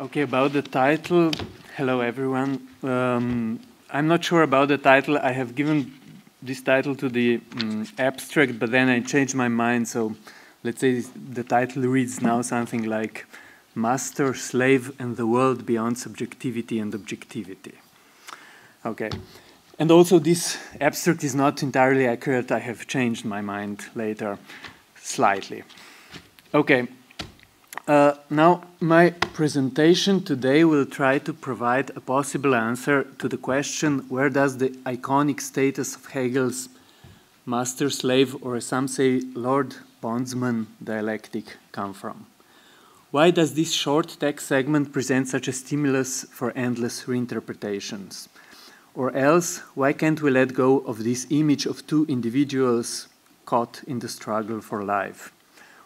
Okay, about the title, hello everyone. Um, I'm not sure about the title. I have given this title to the um, abstract, but then I changed my mind. So let's say the title reads now something like Master, Slave, and the World Beyond Subjectivity and Objectivity. Okay. And also, this abstract is not entirely accurate. I have changed my mind later slightly. Okay. Uh, now, my presentation today will try to provide a possible answer to the question where does the iconic status of Hegel's master slave, or some say, Lord bondsman dialectic come from? Why does this short text segment present such a stimulus for endless reinterpretations? Or else, why can't we let go of this image of two individuals caught in the struggle for life?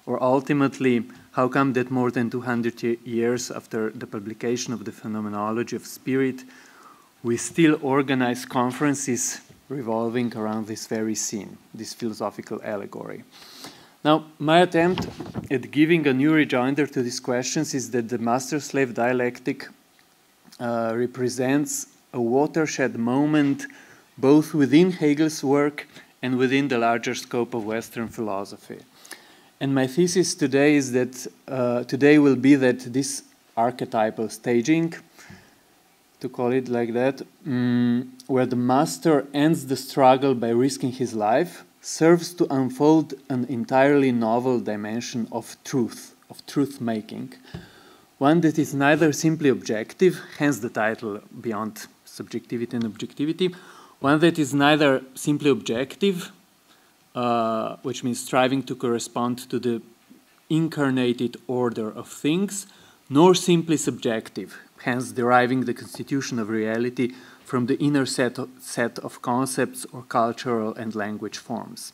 Or ultimately, how come that more than 200 years after the publication of the Phenomenology of Spirit, we still organize conferences revolving around this very scene, this philosophical allegory? Now, my attempt at giving a new rejoinder to these questions is that the master slave dialectic uh, represents a watershed moment both within Hegel's work and within the larger scope of Western philosophy. And my thesis today is that uh, today will be that this archetypal staging, to call it like that, um, where the master ends the struggle by risking his life, serves to unfold an entirely novel dimension of truth, of truth making, one that is neither simply objective, hence the title Beyond Subjectivity and Objectivity, one that is neither simply objective, uh, which means striving to correspond to the incarnated order of things, nor simply subjective, hence deriving the constitution of reality from the inner set of, set of concepts or cultural and language forms.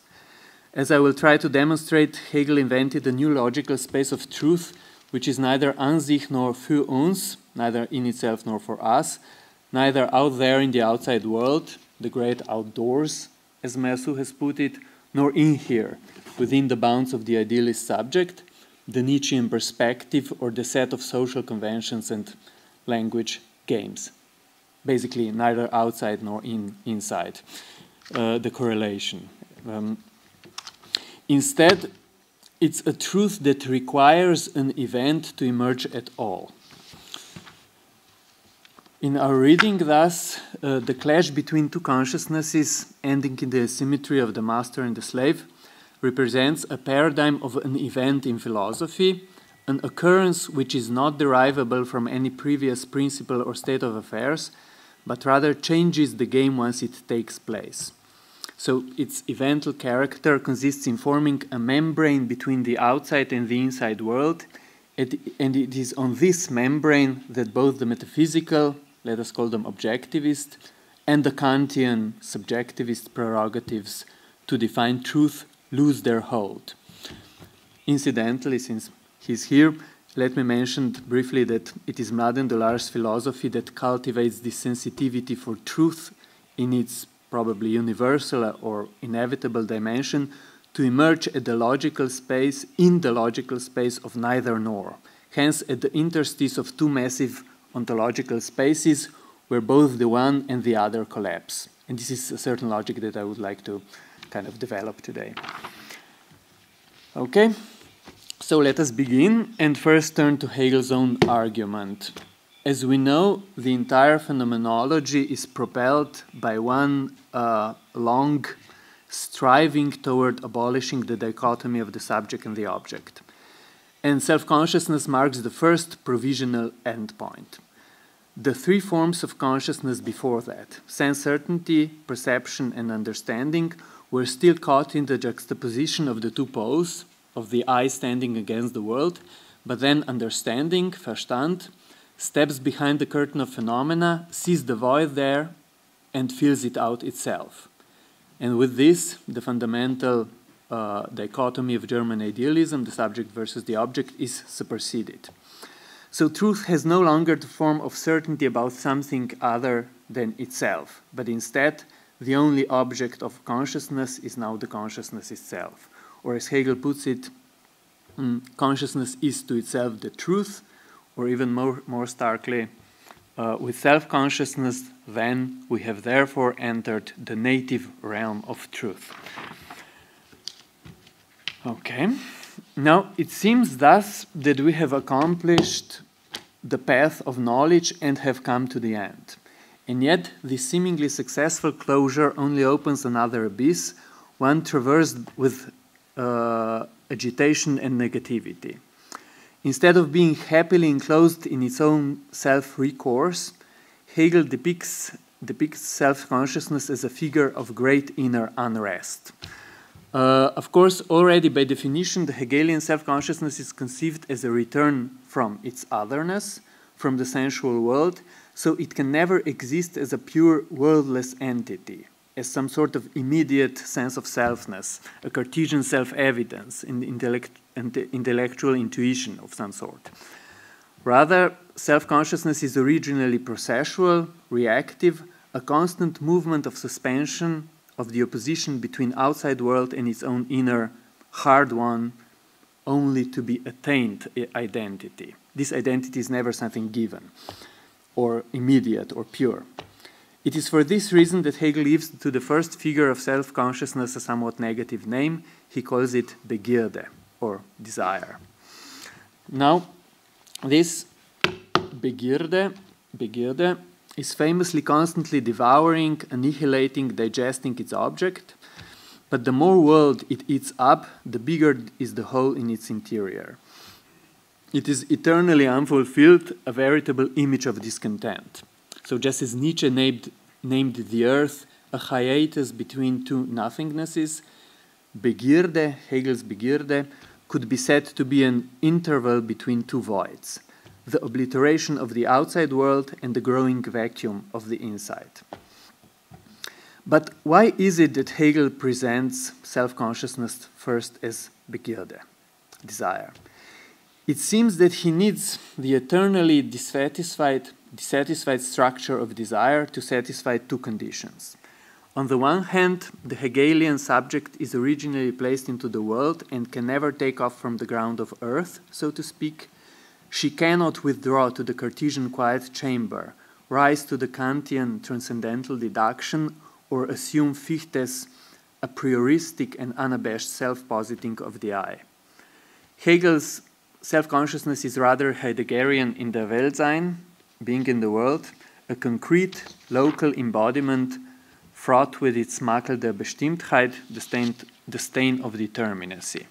As I will try to demonstrate, Hegel invented a new logical space of truth, which is neither an sich nor für uns, neither in itself nor for us, neither out there in the outside world, the great outdoors, as Meillassoux has put it, nor in here, within the bounds of the idealist subject, the Nietzschean perspective, or the set of social conventions and language games. Basically, neither outside nor in, inside uh, the correlation. Um, instead, it's a truth that requires an event to emerge at all. In our reading, thus, uh, the clash between two consciousnesses, ending in the asymmetry of the master and the slave, represents a paradigm of an event in philosophy, an occurrence which is not derivable from any previous principle or state of affairs, but rather changes the game once it takes place. So its evental character consists in forming a membrane between the outside and the inside world, and it is on this membrane that both the metaphysical let us call them objectivist, and the Kantian subjectivist prerogatives to define truth lose their hold. Incidentally, since he's here, let me mention briefly that it is Mladen Dolar's philosophy that cultivates this sensitivity for truth in its probably universal or inevitable dimension to emerge at the logical space in the logical space of neither nor, hence at the interstice of two massive ontological spaces where both the one and the other collapse. And this is a certain logic that I would like to kind of develop today. Okay, so let us begin and first turn to Hegel's own argument. As we know, the entire phenomenology is propelled by one uh, long striving toward abolishing the dichotomy of the subject and the object and self consciousness marks the first provisional endpoint. The three forms of consciousness before that sense certainty, perception, and understanding were still caught in the juxtaposition of the two poles, of the I standing against the world, but then understanding, Verstand, steps behind the curtain of phenomena, sees the void there, and fills it out itself. And with this, the fundamental uh, dichotomy of German idealism, the subject versus the object, is superseded. So truth has no longer the form of certainty about something other than itself, but instead, the only object of consciousness is now the consciousness itself. Or as Hegel puts it, mm, consciousness is to itself the truth, or even more, more starkly, uh, with self consciousness, then we have therefore entered the native realm of truth. Okay. Now, it seems thus that we have accomplished the path of knowledge and have come to the end. And yet, this seemingly successful closure only opens another abyss, one traversed with uh, agitation and negativity. Instead of being happily enclosed in its own self recourse, Hegel depicts, depicts self consciousness as a figure of great inner unrest. Uh, of course, already by definition, the Hegelian self consciousness is conceived as a return from its otherness, from the sensual world, so it can never exist as a pure worldless entity, as some sort of immediate sense of selfness, a Cartesian self evidence, an intellect, intellectual intuition of some sort. Rather, self consciousness is originally processual, reactive, a constant movement of suspension of the opposition between outside world and its own inner, hard one, only to be attained identity. This identity is never something given, or immediate, or pure. It is for this reason that Hegel gives to the first figure of self consciousness a somewhat negative name. He calls it Begierde, or desire. Now, this Begierde, Begierde is famously constantly devouring, annihilating, digesting its object, but the more world it eats up, the bigger is the hole in its interior. It is eternally unfulfilled, a veritable image of discontent. So, just as Nietzsche named, named the earth a hiatus between two nothingnesses, Begierde, Hegel's Begierde, could be said to be an interval between two voids the obliteration of the outside world and the growing vacuum of the inside. But why is it that Hegel presents self consciousness first as Begierde, desire? It seems that he needs the eternally dissatisfied, dissatisfied structure of desire to satisfy two conditions. On the one hand, the Hegelian subject is originally placed into the world and can never take off from the ground of earth, so to speak, she cannot withdraw to the Cartesian quiet chamber, rise to the Kantian transcendental deduction, or assume Fichte's a prioristic and unabashed self positing of the I. Hegel's self consciousness is rather Heideggerian in the Weltsein, being in the world, a concrete local embodiment fraught with its Makel der Bestimmtheit, the stain, the stain of determinacy.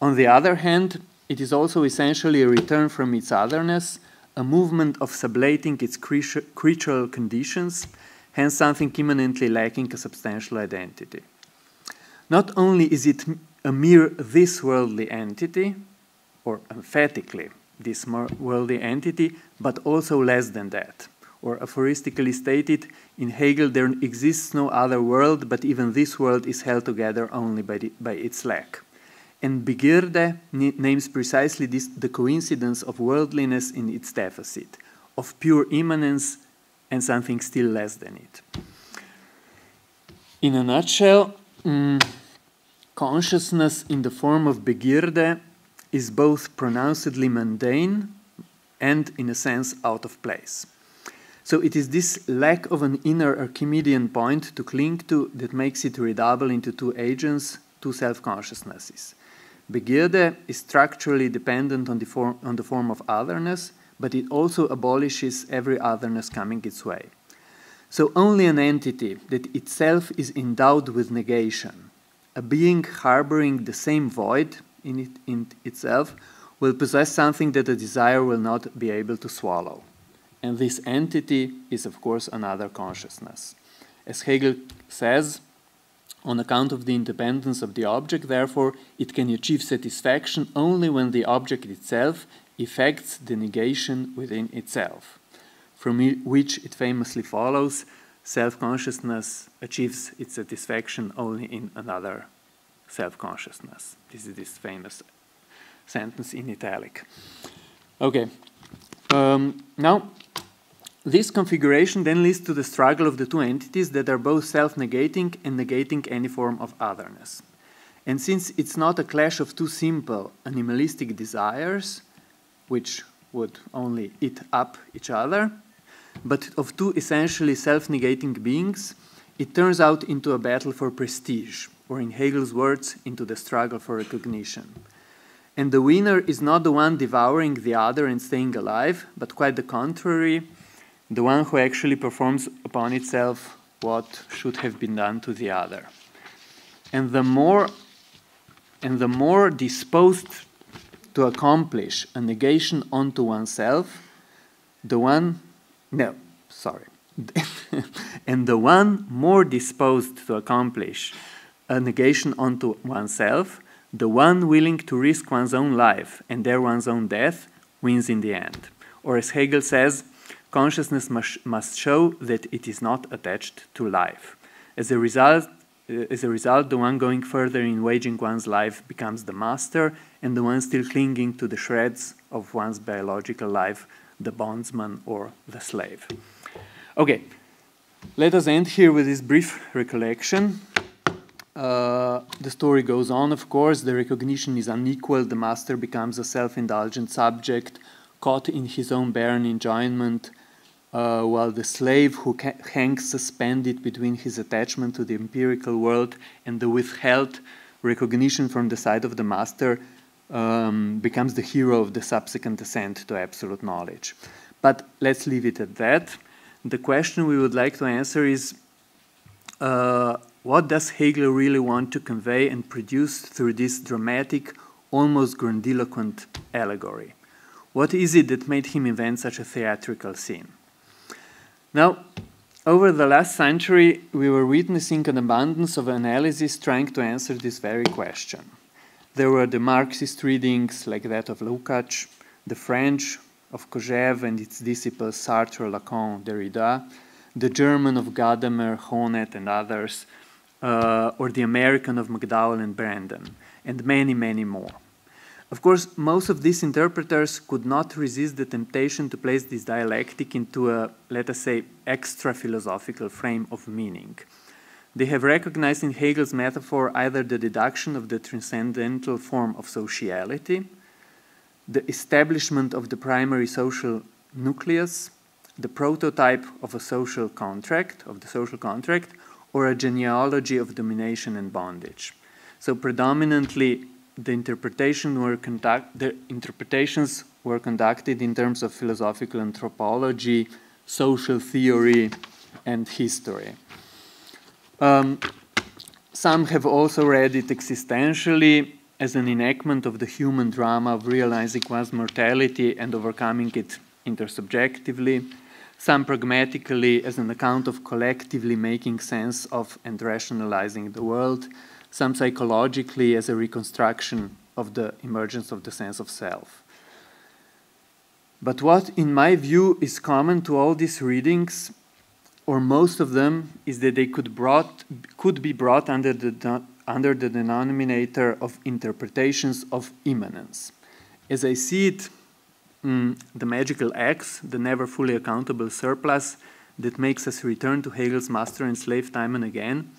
On the other hand, it is also essentially a return from its otherness, a movement of sublating its creatural conditions, hence something immanently lacking a substantial identity. Not only is it a mere this worldly entity, or emphatically this worldly entity, but also less than that. Or aphoristically stated, in Hegel there exists no other world, but even this world is held together only by, the, by its lack. And Begierde names precisely this, the coincidence of worldliness in its deficit, of pure immanence and something still less than it. In a nutshell, mm, consciousness in the form of Begierde is both pronouncedly mundane and, in a sense, out of place. So it is this lack of an inner Archimedean point to cling to that makes it redouble into two agents, two self consciousnesses. Begierde is structurally dependent on the, form, on the form of otherness, but it also abolishes every otherness coming its way. So only an entity that itself is endowed with negation, a being harboring the same void in, it, in itself, will possess something that a desire will not be able to swallow. And this entity is, of course, another consciousness. As Hegel says, on account of the independence of the object, therefore, it can achieve satisfaction only when the object itself effects the negation within itself, from which it famously follows self consciousness achieves its satisfaction only in another self consciousness. This is this famous sentence in italic. Okay, um, now this configuration then leads to the struggle of the two entities that are both self-negating and negating any form of otherness. And since it's not a clash of two simple animalistic desires, which would only eat up each other, but of two essentially self-negating beings, it turns out into a battle for prestige, or in Hegel's words, into the struggle for recognition. And the winner is not the one devouring the other and staying alive, but quite the contrary, the one who actually performs upon itself what should have been done to the other. And the more and the more disposed to accomplish a negation onto oneself, the one no, sorry. and the one more disposed to accomplish a negation onto oneself, the one willing to risk one's own life and dare one's own death, wins in the end. Or as Hegel says, consciousness must, show that it is not attached to life. As a result, uh, as a result, the one going further in waging one's life becomes the master, and the one still clinging to the shreds of one's biological life the bondsman or the slave. Okay, let us end here with this brief recollection. Uh, the story goes on, of course. The recognition is unequal. The master becomes a self indulgent subject caught in his own barren enjoyment, uh, while the slave who hangs suspended between his attachment to the empirical world and the withheld recognition from the side of the master um, becomes the hero of the subsequent ascent to absolute knowledge. But let's leave it at that. The question we would like to answer is uh, what does Hegel really want to convey and produce through this dramatic, almost grandiloquent allegory? What is it that made him invent such a theatrical scene? Now, over the last century, we were witnessing an abundance of analysis trying to answer this very question. There were the Marxist readings like that of Lukács, the French of Kojève and its disciples Sartre, Lacan, Derrida, the German of Gadamer, Honneth, and others, uh, or the American of McDowell and Brandom, and many, many more. Of course, most of these interpreters could not resist the temptation to place this dialectic into a, let us say, extra philosophical frame of meaning. They have recognized in Hegel's metaphor either the deduction of the transcendental form of sociality, the establishment of the primary social nucleus, the prototype of a social contract, of the social contract, or a genealogy of domination and bondage. So predominantly the interpretation were conduct, the interpretations were conducted in terms of philosophical anthropology, social theory, and history. Um, some have also read it existentially as an enactment of the human drama of realizing one's mortality and overcoming it intersubjectively. Some pragmatically as an account of collectively making sense of and rationalizing the world. Some psychologically as a reconstruction of the emergence of the sense of self. But what, in my view, is common to all these readings or most of them, is that they could, brought, could be brought under the, under the denominator of interpretations of immanence. As I see it, mm, the magical X, the never fully accountable surplus that makes us return to Hegel's master and slave time and again,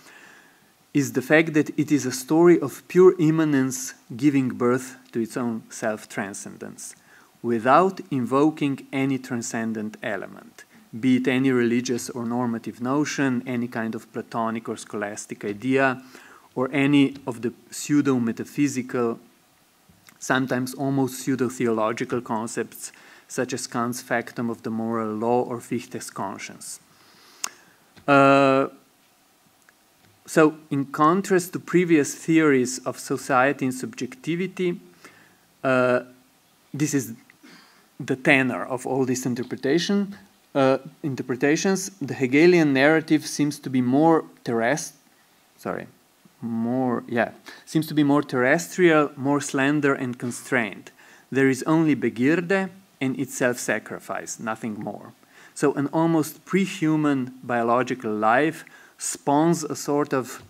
is the fact that it is a story of pure immanence giving birth to its own self transcendence, without invoking any transcendent element be it any religious or normative notion, any kind of Platonic or scholastic idea, or any of the pseudo metaphysical, sometimes almost pseudo theological concepts, such as Kant's factum of the moral law or Fichte's conscience. Uh, so, in contrast to previous theories of society and subjectivity, uh, this is the tenor of all these interpretation uh, interpretations, the Hegelian narrative seems to be more terrestrial, sorry, more, yeah, seems to be more terrestrial, more slender and constrained. There is only Begierde and its self-sacrifice, nothing more. So an almost pre-human biological life spawns a sort of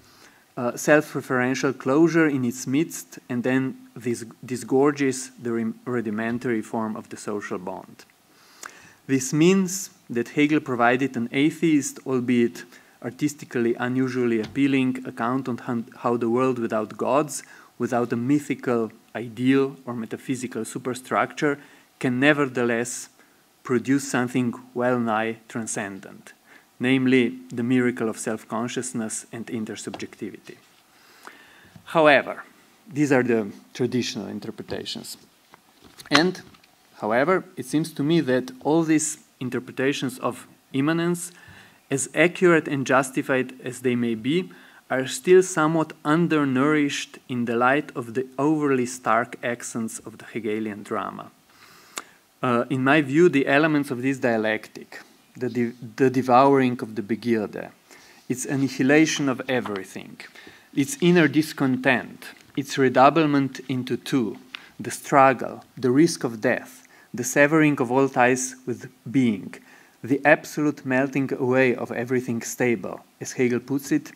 uh, self-referential closure in its midst and then this disgorges the rudimentary form of the social bond. This means that Hegel provided an atheist, albeit artistically unusually appealing, account on how the world without gods, without a mythical ideal or metaphysical superstructure, can nevertheless produce something well nigh transcendent, namely the miracle of self consciousness and intersubjectivity. However, these are the traditional interpretations. And, however, it seems to me that all these interpretations of immanence, as accurate and justified as they may be, are still somewhat undernourished in the light of the overly stark accents of the Hegelian drama. Uh, in my view, the elements of this dialectic, the, de the devouring of the Begierde, its annihilation of everything, its inner discontent, its redoublement into two, the struggle, the risk of death, the severing of all ties with being, the absolute melting away of everything stable, as Hegel puts it,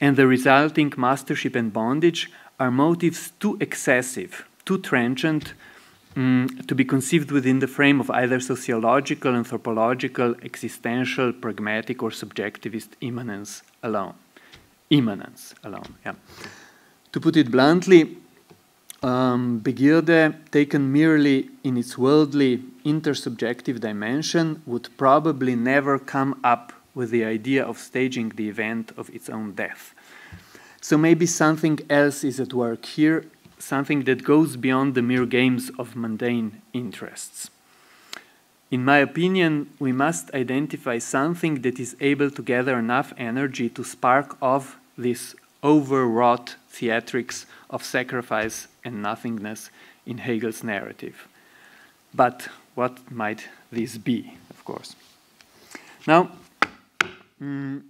and the resulting mastership and bondage are motives too excessive, too transient, um, to be conceived within the frame of either sociological, anthropological, existential, pragmatic, or subjectivist immanence alone. Immanence alone, yeah. To put it bluntly, um, Begierde, taken merely in its worldly intersubjective dimension, would probably never come up with the idea of staging the event of its own death. So maybe something else is at work here, something that goes beyond the mere games of mundane interests. In my opinion, we must identify something that is able to gather enough energy to spark off this overwrought theatrics of sacrifice and nothingness in Hegel's narrative. But what might this be, of course? Now, mm,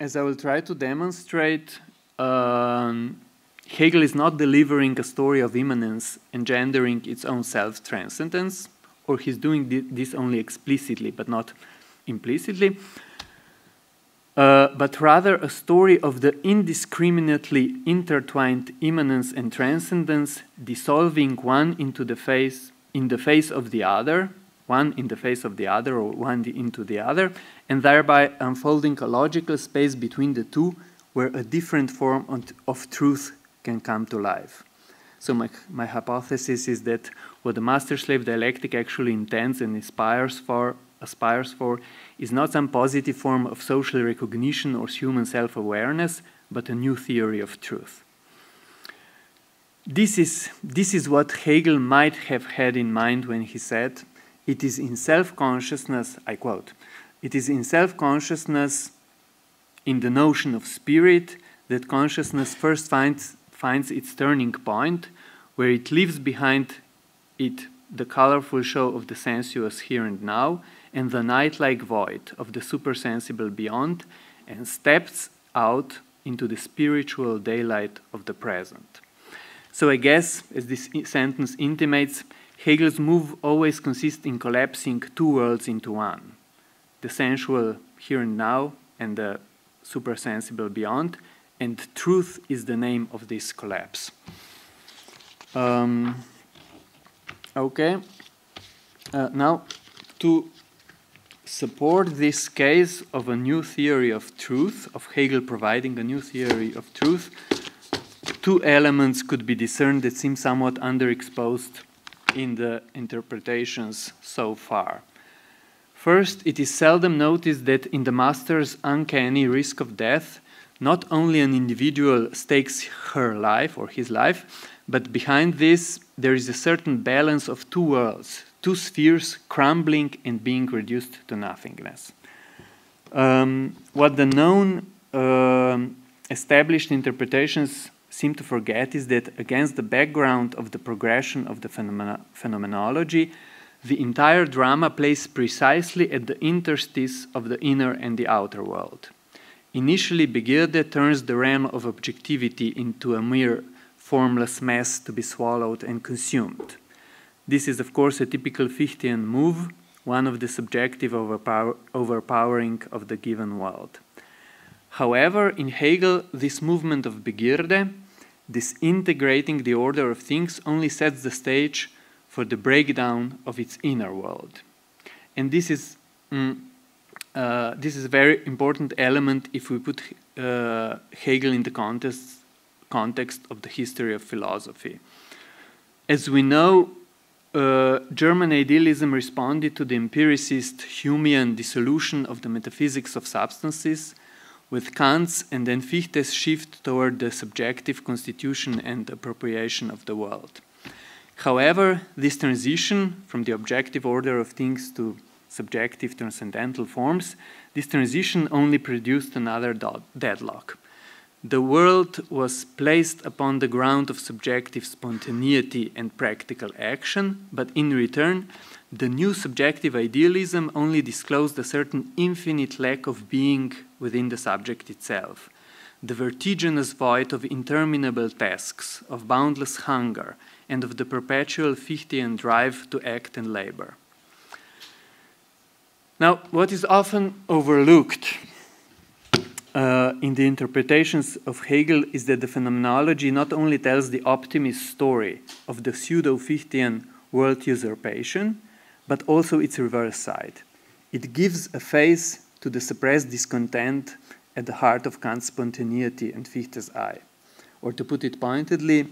as I will try to demonstrate, um, Hegel is not delivering a story of immanence engendering its own self transcendence, or he's doing this only explicitly but not implicitly uh, but rather a story of the indiscriminately intertwined immanence and transcendence dissolving one into the face in the face of the other one in the face of the other or one into the other and thereby unfolding a logical space between the two where a different form of truth can come to life so my, my hypothesis is that what the master-slave dialectic actually intends and aspires for aspires for is not some positive form of social recognition or human self awareness, but a new theory of truth. This is, this is what Hegel might have had in mind when he said, It is in self consciousness, I quote, it is in self consciousness, in the notion of spirit, that consciousness first finds, finds its turning point, where it leaves behind it the colorful show of the sensuous here and now and the night-like void of the supersensible beyond and steps out into the spiritual daylight of the present. So I guess, as this sentence intimates, Hegel's move always consists in collapsing two worlds into one the sensual here and now and the supersensible beyond, and truth is the name of this collapse. Um, okay, uh, now to support this case of a new theory of truth, of Hegel providing a new theory of truth, two elements could be discerned that seem somewhat underexposed in the interpretations so far. First, it is seldom noticed that in the master's uncanny risk of death, not only an individual stakes her life or his life, but behind this there is a certain balance of two worlds, two spheres crumbling and being reduced to nothingness. Um, what the known uh, established interpretations seem to forget is that against the background of the progression of the phenomenology, the entire drama plays precisely at the interstice of the inner and the outer world. Initially, Begierde turns the realm of objectivity into a mere formless mess to be swallowed and consumed. This is, of course, a typical Fichtean move, one of the subjective overpower overpowering of the given world. However, in Hegel, this movement of Begierde, disintegrating the order of things, only sets the stage for the breakdown of its inner world. And this is, mm, uh, this is a very important element if we put uh, Hegel in the context, context of the history of philosophy. As we know, uh, German idealism responded to the empiricist Humean dissolution of the metaphysics of substances with Kant's and then Fichte's shift toward the subjective constitution and appropriation of the world. However, this transition from the objective order of things to subjective transcendental forms, this transition only produced another deadlock. The world was placed upon the ground of subjective spontaneity and practical action, but in return, the new subjective idealism only disclosed a certain infinite lack of being within the subject itself. The vertiginous void of interminable tasks, of boundless hunger, and of the perpetual Fichtean drive to act and labor. Now, what is often overlooked uh, in the interpretations of Hegel is that the phenomenology not only tells the optimist story of the pseudo Fichtean world usurpation, but also its reverse side. It gives a face to the suppressed discontent at the heart of Kant's spontaneity and Fichte's I. Or to put it pointedly,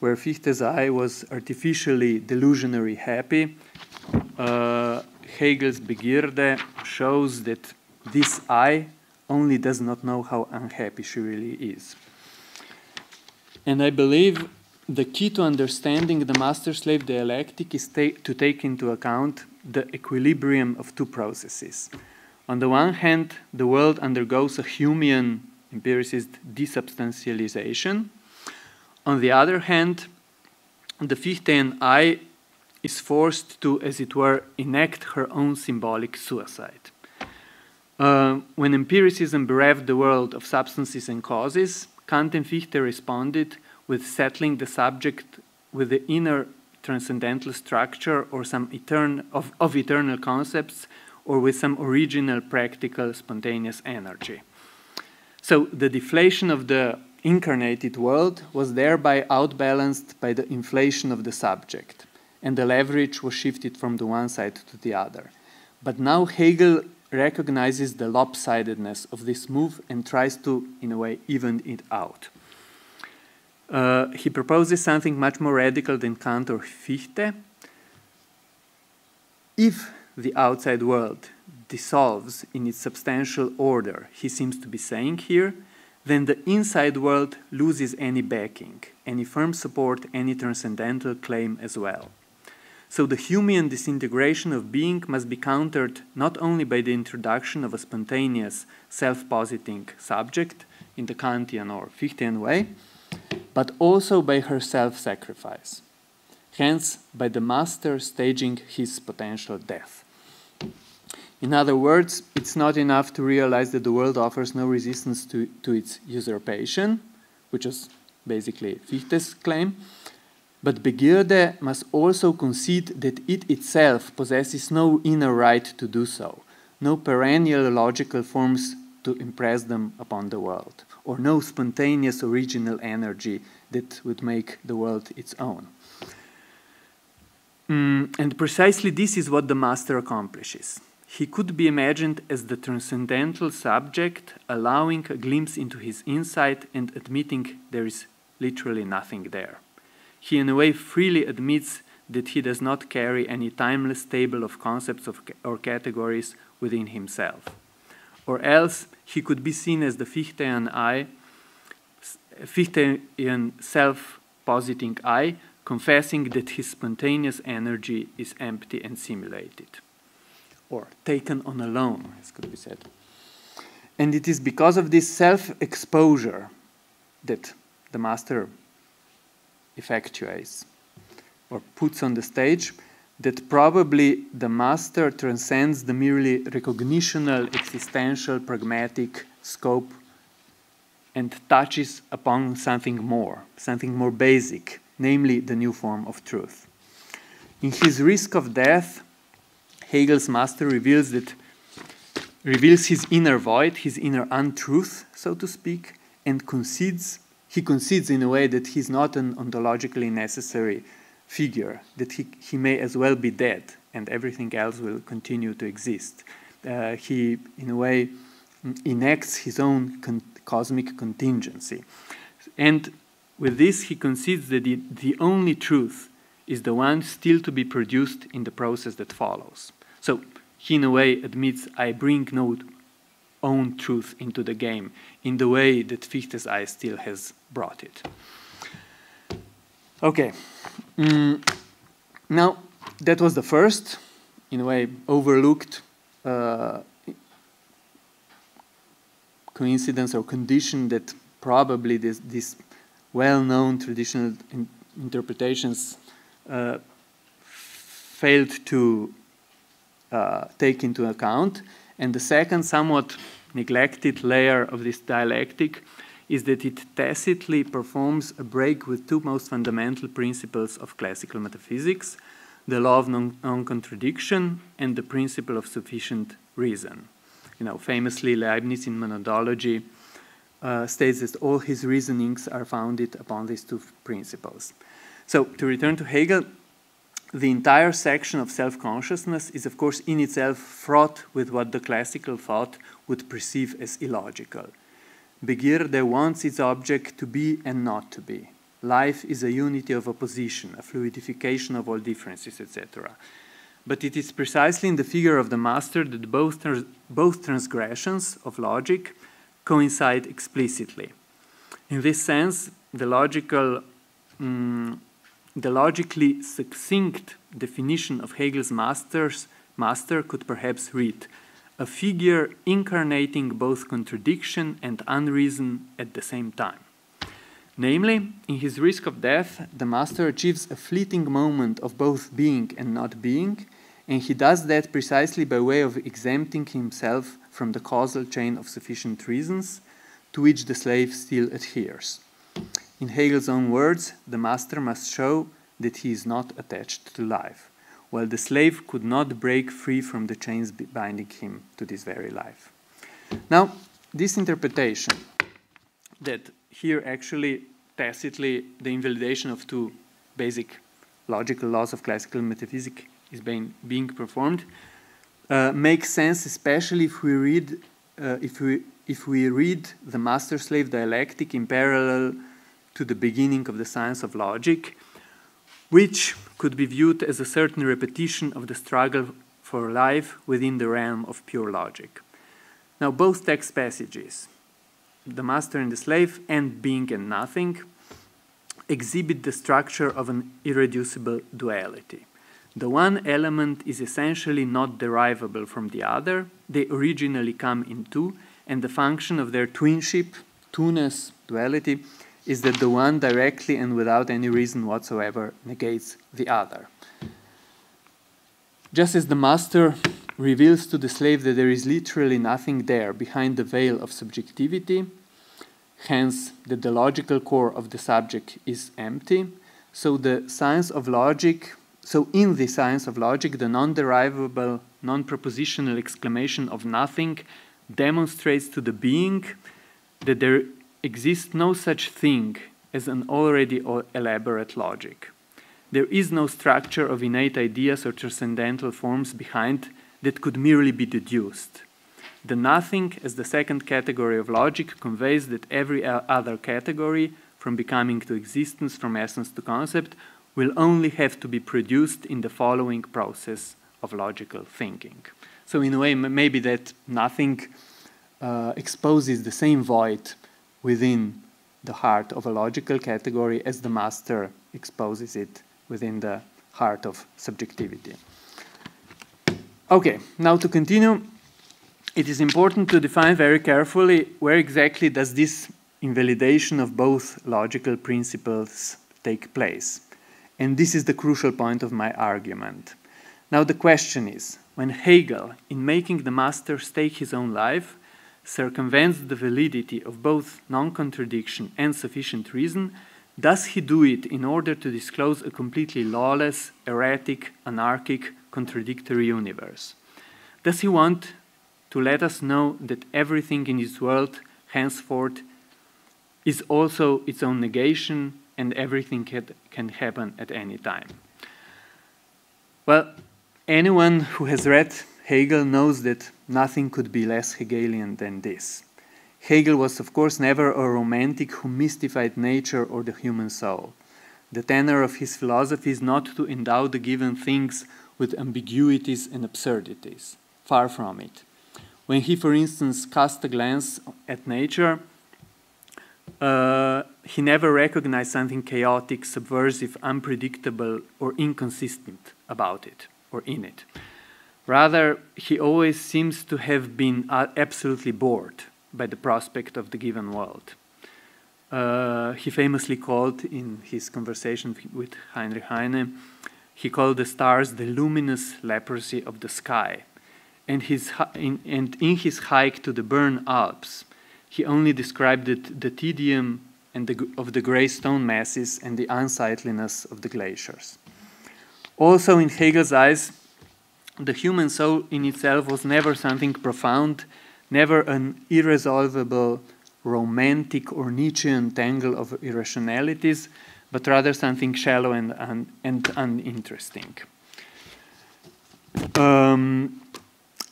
where Fichte's I was artificially delusionary happy, uh, Hegel's Begierde shows that this I only does not know how unhappy she really is. And I believe the key to understanding the master slave dialectic is ta to take into account the equilibrium of two processes. On the one hand, the world undergoes a Humean empiricist desubstantialization. On the other hand, the Fichtean I is forced to, as it were, enact her own symbolic suicide. Uh, when empiricism bereft the world of substances and causes, Kant and Fichte responded with settling the subject with the inner transcendental structure or some etern of, of eternal concepts or with some original practical spontaneous energy. So the deflation of the incarnated world was thereby outbalanced by the inflation of the subject, and the leverage was shifted from the one side to the other. But now Hegel recognizes the lopsidedness of this move and tries to, in a way, even it out. Uh, he proposes something much more radical than Kant or Fichte. If the outside world dissolves in its substantial order, he seems to be saying here, then the inside world loses any backing, any firm support, any transcendental claim as well. So the Humean disintegration of being must be countered not only by the introduction of a spontaneous, self-positing subject in the Kantian or Fichtean way, but also by her self sacrifice, hence, by the master staging his potential death. In other words, it's not enough to realize that the world offers no resistance to, to its usurpation, which is basically Fichte's claim, but Begierde must also concede that it itself possesses no inner right to do so, no perennial logical forms to impress them upon the world or no spontaneous original energy that would make the world its own. Mm, and precisely this is what the master accomplishes. He could be imagined as the transcendental subject, allowing a glimpse into his insight and admitting there is literally nothing there. He, in a way, freely admits that he does not carry any timeless table of concepts of, or categories within himself. Or else, he could be seen as the Fichtean I, Fichtean self-positing I, confessing that his spontaneous energy is empty and simulated, or taken on a loan, as could be said. And it is because of this self-exposure that the master effectuates or puts on the stage that probably the master transcends the merely recognitional, existential, pragmatic scope and touches upon something more, something more basic, namely the new form of truth. In his Risk of Death, Hegel's master reveals that reveals his inner void, his inner untruth, so to speak, and concedes he concedes in a way that he's not an ontologically necessary figure, that he, he may as well be dead and everything else will continue to exist. Uh, he, in a way, enacts his own con cosmic contingency. And with this, he concedes that the, the only truth is the one still to be produced in the process that follows. So he, in a way, admits I bring no own truth into the game in the way that Fichte's I still has brought it. Okay. Mm. Now, that was the first, in a way, overlooked uh, coincidence or condition that probably this, this well-known traditional in interpretations uh, failed to uh, take into account. And the second, somewhat neglected layer of this dialectic is that it tacitly performs a break with two most fundamental principles of classical metaphysics, the law of non-contradiction and the principle of sufficient reason. You know, famously Leibniz in monadology uh, states that all his reasonings are founded upon these two principles. So to return to Hegel, the entire section of self-consciousness is of course in itself fraught with what the classical thought would perceive as illogical. Begierde wants its object to be and not to be. Life is a unity of opposition, a fluidification of all differences, etc. But it is precisely in the figure of the master that both, trans both transgressions of logic coincide explicitly. In this sense, the logical, um, the logically succinct definition of Hegel's masters, master could perhaps read, a figure incarnating both contradiction and unreason at the same time. Namely, in his risk of death, the master achieves a fleeting moment of both being and not being, and he does that precisely by way of exempting himself from the causal chain of sufficient reasons to which the slave still adheres. In Hegel's own words, the master must show that he is not attached to life, while the slave could not break free from the chains binding him to this very life. Now, this interpretation that here actually tacitly the invalidation of two basic logical laws of classical metaphysics is being, being performed uh, makes sense, especially if we read uh, if we if we read the master-slave dialectic in parallel to the beginning of the science of logic, which could be viewed as a certain repetition of the struggle for life within the realm of pure logic. Now, both text passages, the master and the slave, and being and nothing, exhibit the structure of an irreducible duality. The one element is essentially not derivable from the other. They originally come in two, and the function of their twinship, two-ness, duality, is that the one directly and without any reason whatsoever negates the other. Just as the master reveals to the slave that there is literally nothing there behind the veil of subjectivity, hence that the logical core of the subject is empty, so the science of logic so in the science of logic, the non-derivable, non-propositional exclamation of nothing demonstrates to the being that there exists no such thing as an already elaborate logic. There is no structure of innate ideas or transcendental forms behind that could merely be deduced. The nothing as the second category of logic conveys that every other category, from becoming to existence, from essence to concept, will only have to be produced in the following process of logical thinking. So in a way, maybe that nothing uh, exposes the same void within the heart of a logical category as the master exposes it within the heart of subjectivity. Okay, now to continue, it is important to define very carefully where exactly does this invalidation of both logical principles take place. And this is the crucial point of my argument. Now the question is, when Hegel, in making the master stake his own life, circumvents the validity of both non-contradiction and sufficient reason, does he do it in order to disclose a completely lawless, erratic, anarchic, contradictory universe? Does he want to let us know that everything in this world henceforth is also its own negation and everything can happen at any time. Well, anyone who has read Hegel knows that nothing could be less Hegelian than this. Hegel was, of course, never a romantic who mystified nature or the human soul. The tenor of his philosophy is not to endow the given things with ambiguities and absurdities. Far from it. When he, for instance, cast a glance at nature, uh, he never recognized something chaotic, subversive, unpredictable, or inconsistent about it or in it. Rather, he always seems to have been uh, absolutely bored by the prospect of the given world. Uh, he famously called, in his conversation with Heinrich Heine, he called the stars the luminous leprosy of the sky. And, his, in, and in his hike to the Bern Alps, he only described it, the tedium and the, of the grey stone masses and the unsightliness of the glaciers. Also, in Hegel's eyes, the human soul in itself was never something profound, never an irresolvable romantic or Nietzschean tangle of irrationalities, but rather something shallow and, and, and uninteresting. Um,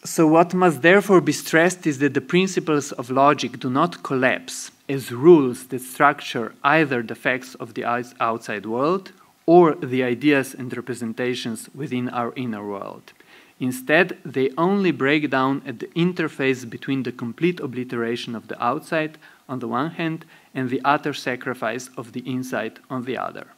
so, what must therefore be stressed is that the principles of logic do not collapse as rules that structure either the facts of the outside world or the ideas and representations within our inner world. Instead, they only break down at the interface between the complete obliteration of the outside on the one hand and the utter sacrifice of the inside on the other.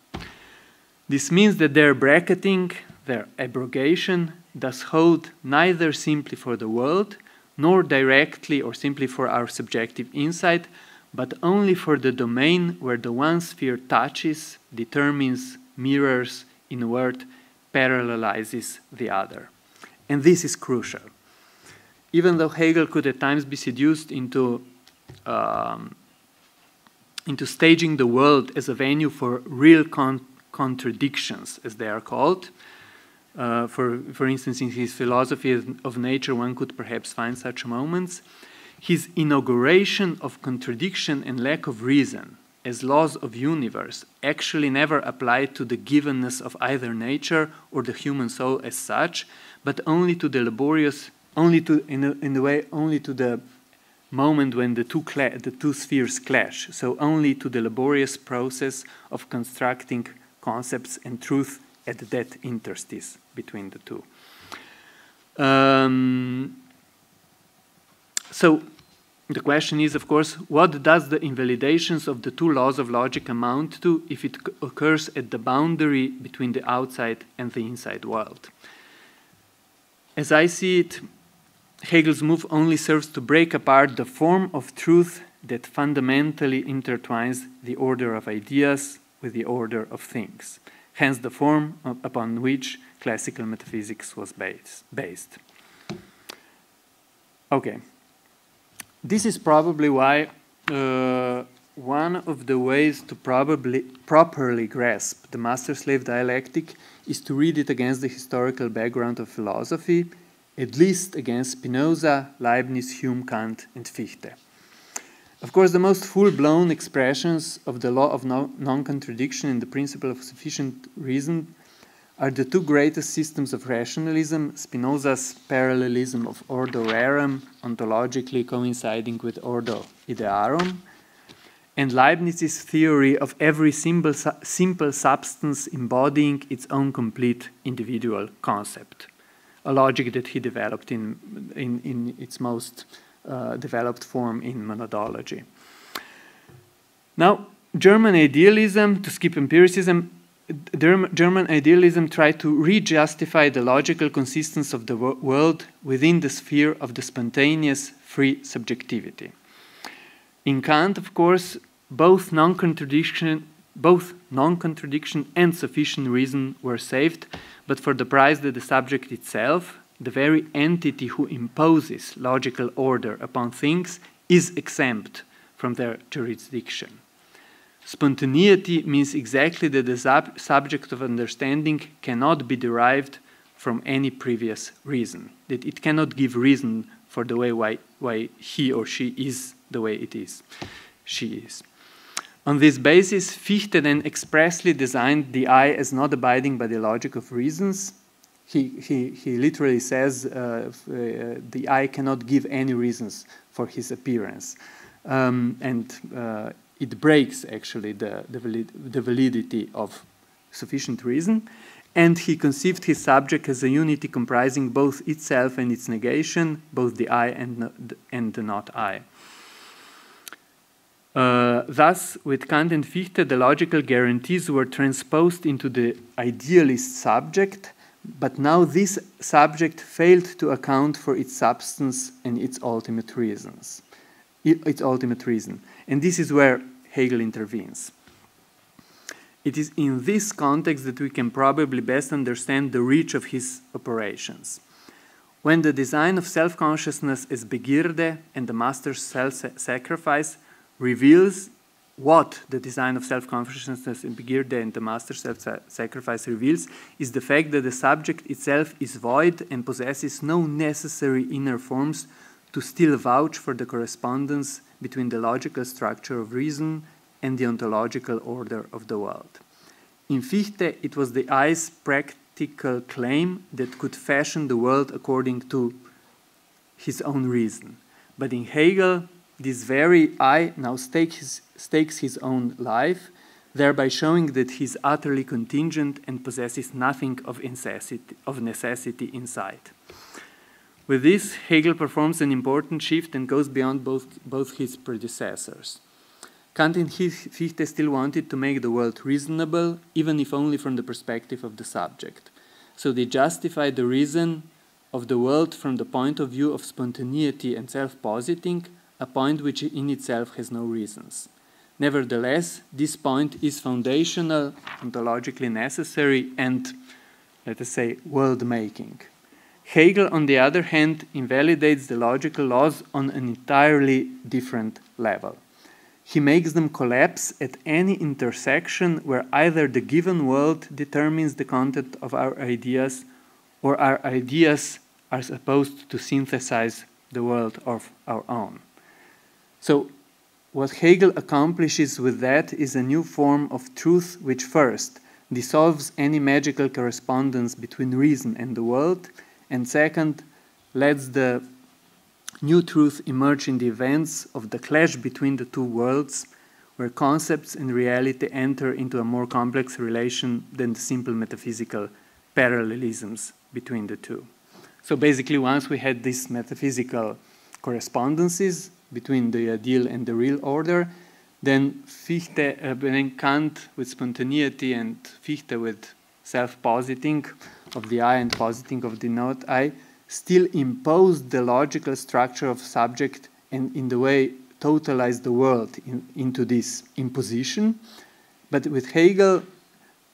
This means that their bracketing, their abrogation, does hold neither simply for the world, nor directly or simply for our subjective insight, but only for the domain where the one sphere touches, determines, mirrors, in a word, parallelizes the other. And this is crucial. Even though Hegel could at times be seduced into, um, into staging the world as a venue for real con contradictions, as they are called, uh, for, for instance, in his philosophy of nature, one could perhaps find such moments. His inauguration of contradiction and lack of reason as laws of universe actually never applied to the givenness of either nature or the human soul as such, but only to the laborious, only to, in a, in a way, only to the moment when the two, the two spheres clash, so only to the laborious process of constructing concepts and truth at that interstice between the two. Um, so the question is, of course, what does the invalidations of the two laws of logic amount to if it occurs at the boundary between the outside and the inside world? As I see it, Hegel's move only serves to break apart the form of truth that fundamentally intertwines the order of ideas with the order of things hence the form upon which classical metaphysics was based. Okay. This is probably why uh, one of the ways to probably properly grasp the master-slave dialectic is to read it against the historical background of philosophy, at least against Spinoza, Leibniz, Hume, Kant, and Fichte. Of course, the most full-blown expressions of the law of no non-contradiction and the principle of sufficient reason are the two greatest systems of rationalism, Spinoza's parallelism of ordo rerum, ontologically coinciding with ordo idearum, and Leibniz's theory of every simple, simple substance embodying its own complete individual concept, a logic that he developed in, in, in its most uh, developed form in monadology. Now, German idealism, to skip empiricism, German idealism tried to re-justify the logical consistency of the world within the sphere of the spontaneous free subjectivity. In Kant, of course, both non-contradiction both non-contradiction and sufficient reason were saved, but for the price that the subject itself, the very entity who imposes logical order upon things is exempt from their jurisdiction. Spontaneity means exactly that the sub subject of understanding cannot be derived from any previous reason, that it cannot give reason for the way why, why he or she is the way it is, she is. On this basis, Fichte then expressly designed the I as not abiding by the logic of reasons, he, he, he literally says uh, uh, the I cannot give any reasons for his appearance. Um, and uh, it breaks actually the, the, valid the, validity of sufficient reason, and he conceived his subject as a unity comprising both itself and its negation, both the I and, and the not I. Uh, thus, with Kant and Fichte, the logical guarantees were transposed into the idealist subject, but now this subject failed to account for its substance and its ultimate reasons. Its ultimate reason. And this is where Hegel intervenes. It is in this context that we can probably best understand the reach of his operations. When the design of self consciousness as Begierde and the master's self sacrifice reveals what the design of self consciousness in Begierde and the master's self sacrifice reveals is the fact that the subject itself is void and possesses no necessary inner forms to still vouch for the correspondence between the logical structure of reason and the ontological order of the world. In Fichte, it was the I's practical claim that could fashion the world according to his own reason. But in Hegel, this very I now stakes his, stakes his own life, thereby showing that he is utterly contingent and possesses nothing of necessity, of necessity inside. With this, Hegel performs an important shift and goes beyond both, both his predecessors. Kant and Fichte still wanted to make the world reasonable, even if only from the perspective of the subject. So they justified the reason of the world from the point of view of spontaneity and self-positing, a point which in itself has no reasons. Nevertheless, this point is foundational, ontologically necessary, and, let us say, world-making. Hegel, on the other hand, invalidates the logical laws on an entirely different level. He makes them collapse at any intersection where either the given world determines the content of our ideas or our ideas are supposed to synthesize the world of our own. So, what Hegel accomplishes with that is a new form of truth which first dissolves any magical correspondence between reason and the world, and second, lets the new truth emerge in the events of the clash between the two worlds, where concepts and reality enter into a more complex relation than the simple metaphysical parallelisms between the two. So basically, once we had these metaphysical correspondences between the ideal and the real order, then Fichte, uh, then Kant with spontaneity and Fichte with self-positing of the I and positing of the not I, still imposed the logical structure of subject and in the way totalized the world in, into this imposition. But with Hegel,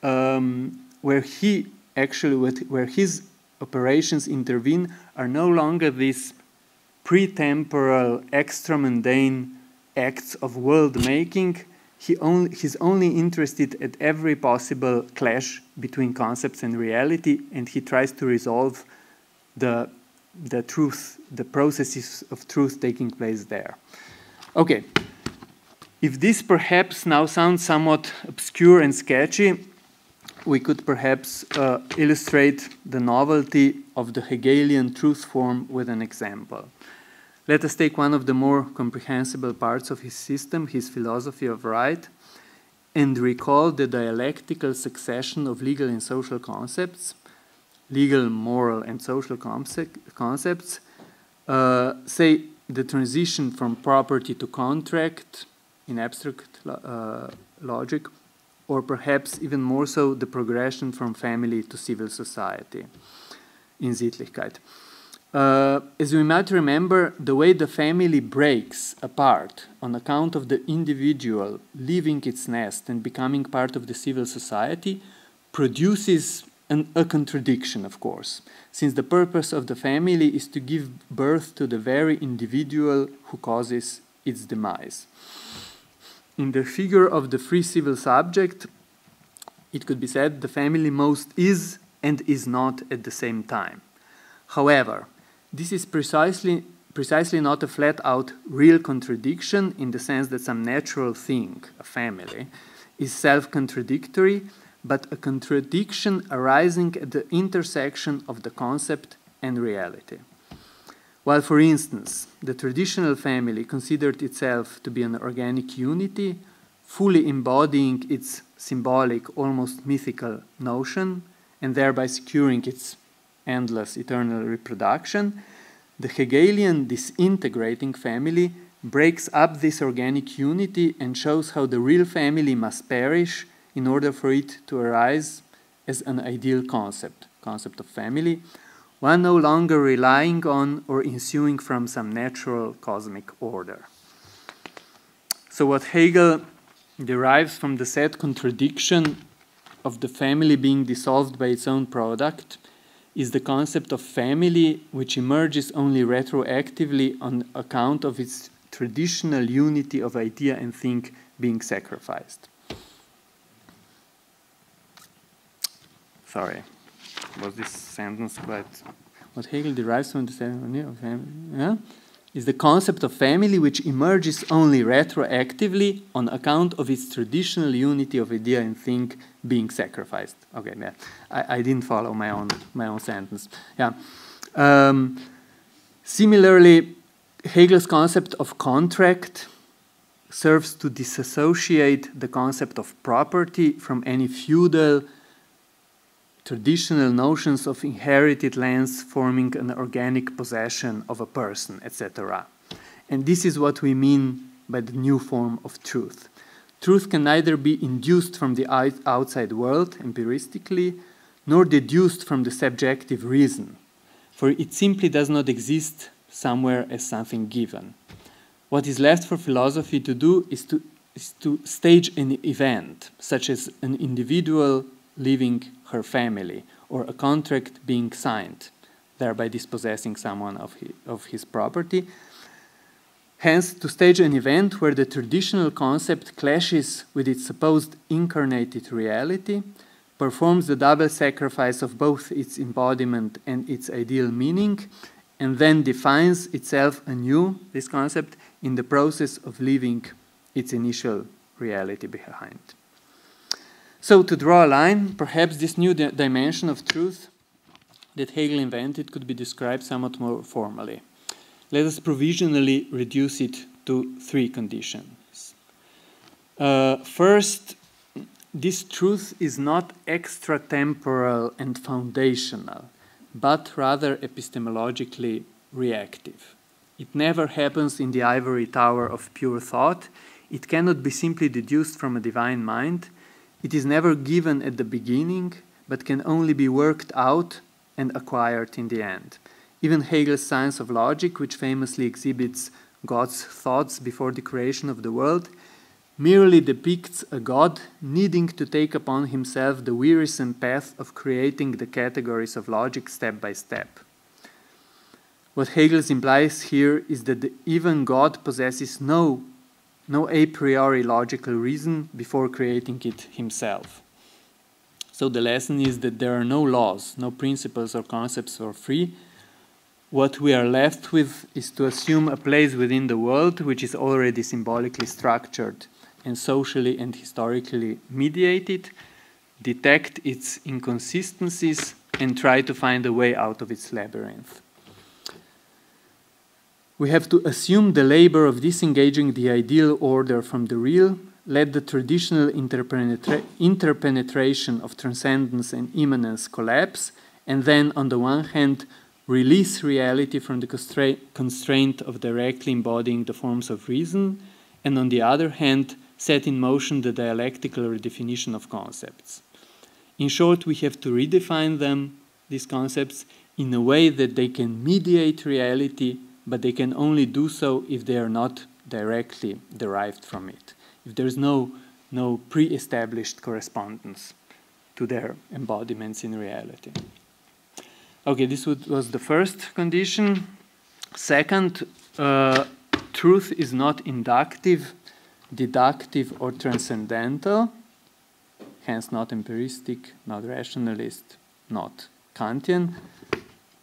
um, where he actually, where his operations intervene, are no longer these pre-temporal, extra-mundane acts of world-making. He only, he's only interested at every possible clash between concepts and reality, and he tries to resolve the, the truth, the processes of truth taking place there. Okay, if this perhaps now sounds somewhat obscure and sketchy, we could perhaps uh, illustrate the novelty of the Hegelian truth form with an example. Let us take one of the more comprehensible parts of his system, his philosophy of right, and recall the dialectical succession of legal and social concepts legal, moral, and social concepts, uh, say the transition from property to contract in abstract uh, logic, or perhaps even more so the progression from family to civil society in Sittlichkeit. Uh, as we might remember, the way the family breaks apart on account of the individual leaving its nest and becoming part of the civil society produces an, a contradiction, of course, since the purpose of the family is to give birth to the very individual who causes its demise. In the figure of the free civil subject, it could be said the family most is and is not at the same time. However, this is precisely, precisely not a flat out real contradiction in the sense that some natural thing, a family, is self contradictory but a contradiction arising at the intersection of the concept and reality. While, for instance, the traditional family considered itself to be an organic unity, fully embodying its symbolic, almost mythical notion, and thereby securing its endless eternal reproduction, the Hegelian disintegrating family breaks up this organic unity and shows how the real family must perish in order for it to arise as an ideal concept, concept of family, one no longer relying on or ensuing from some natural cosmic order. So, what Hegel derives from the sad contradiction of the family being dissolved by its own product is the concept of family, which emerges only retroactively on account of its traditional unity of idea and thing being sacrificed. Sorry, was this sentence quite. What Hegel derives from the ceremony of family yeah? is the concept of family which emerges only retroactively on account of its traditional unity of idea and thing being sacrificed. Okay, yeah, I, I didn't follow my own my own sentence. Yeah. Um, similarly, Hegel's concept of contract serves to disassociate the concept of property from any feudal traditional notions of inherited lands forming an organic possession of a person, etc. And this is what we mean by the new form of truth. Truth can neither be induced from the outside world empiristically, nor deduced from the subjective reason, for it simply does not exist somewhere as something given. What is left for philosophy to do is to, is to stage an event, such as an individual leaving her family or a contract being signed, thereby dispossessing someone of his, of his property. Hence, to stage an event where the traditional concept clashes with its supposed incarnated reality, performs the double sacrifice of both its embodiment and its ideal meaning, and then defines itself anew, this concept, in the process of leaving its initial reality behind. So, to draw a line, perhaps this new di dimension of truth that Hegel invented could be described somewhat more formally. Let us provisionally reduce it to three conditions. Uh, first, this truth is not extratemporal and foundational but rather epistemologically reactive. It never happens in the ivory tower of pure thought. It cannot be simply deduced from a divine mind. It is never given at the beginning, but can only be worked out and acquired in the end. Even Hegel's science of logic, which famously exhibits God's thoughts before the creation of the world, merely depicts a God needing to take upon himself the wearisome path of creating the categories of logic step by step. What Hegel implies here is that even God possesses no, no a priori logical reason before creating it himself. So the lesson is that there are no laws, no principles or concepts for free. What we are left with is to assume a place within the world which is already symbolically structured and socially and historically mediated, detect its inconsistencies, and try to find a way out of its labyrinth. We have to assume the labor of disengaging the ideal order from the real, let the traditional interpenetra interpenetration of transcendence and immanence collapse, and then, on the one hand, release reality from the constraint of directly embodying the forms of reason, and on the other hand, set in motion the dialectical redefinition of concepts. In short, we have to redefine them, these concepts, in a way that they can mediate reality, but they can only do so if they are not directly derived from it. If there is no, no pre established correspondence to their embodiments in reality. Okay, this was the first condition. Second, uh, truth is not inductive deductive or transcendental, hence not empiristic, not rationalist, not Kantian,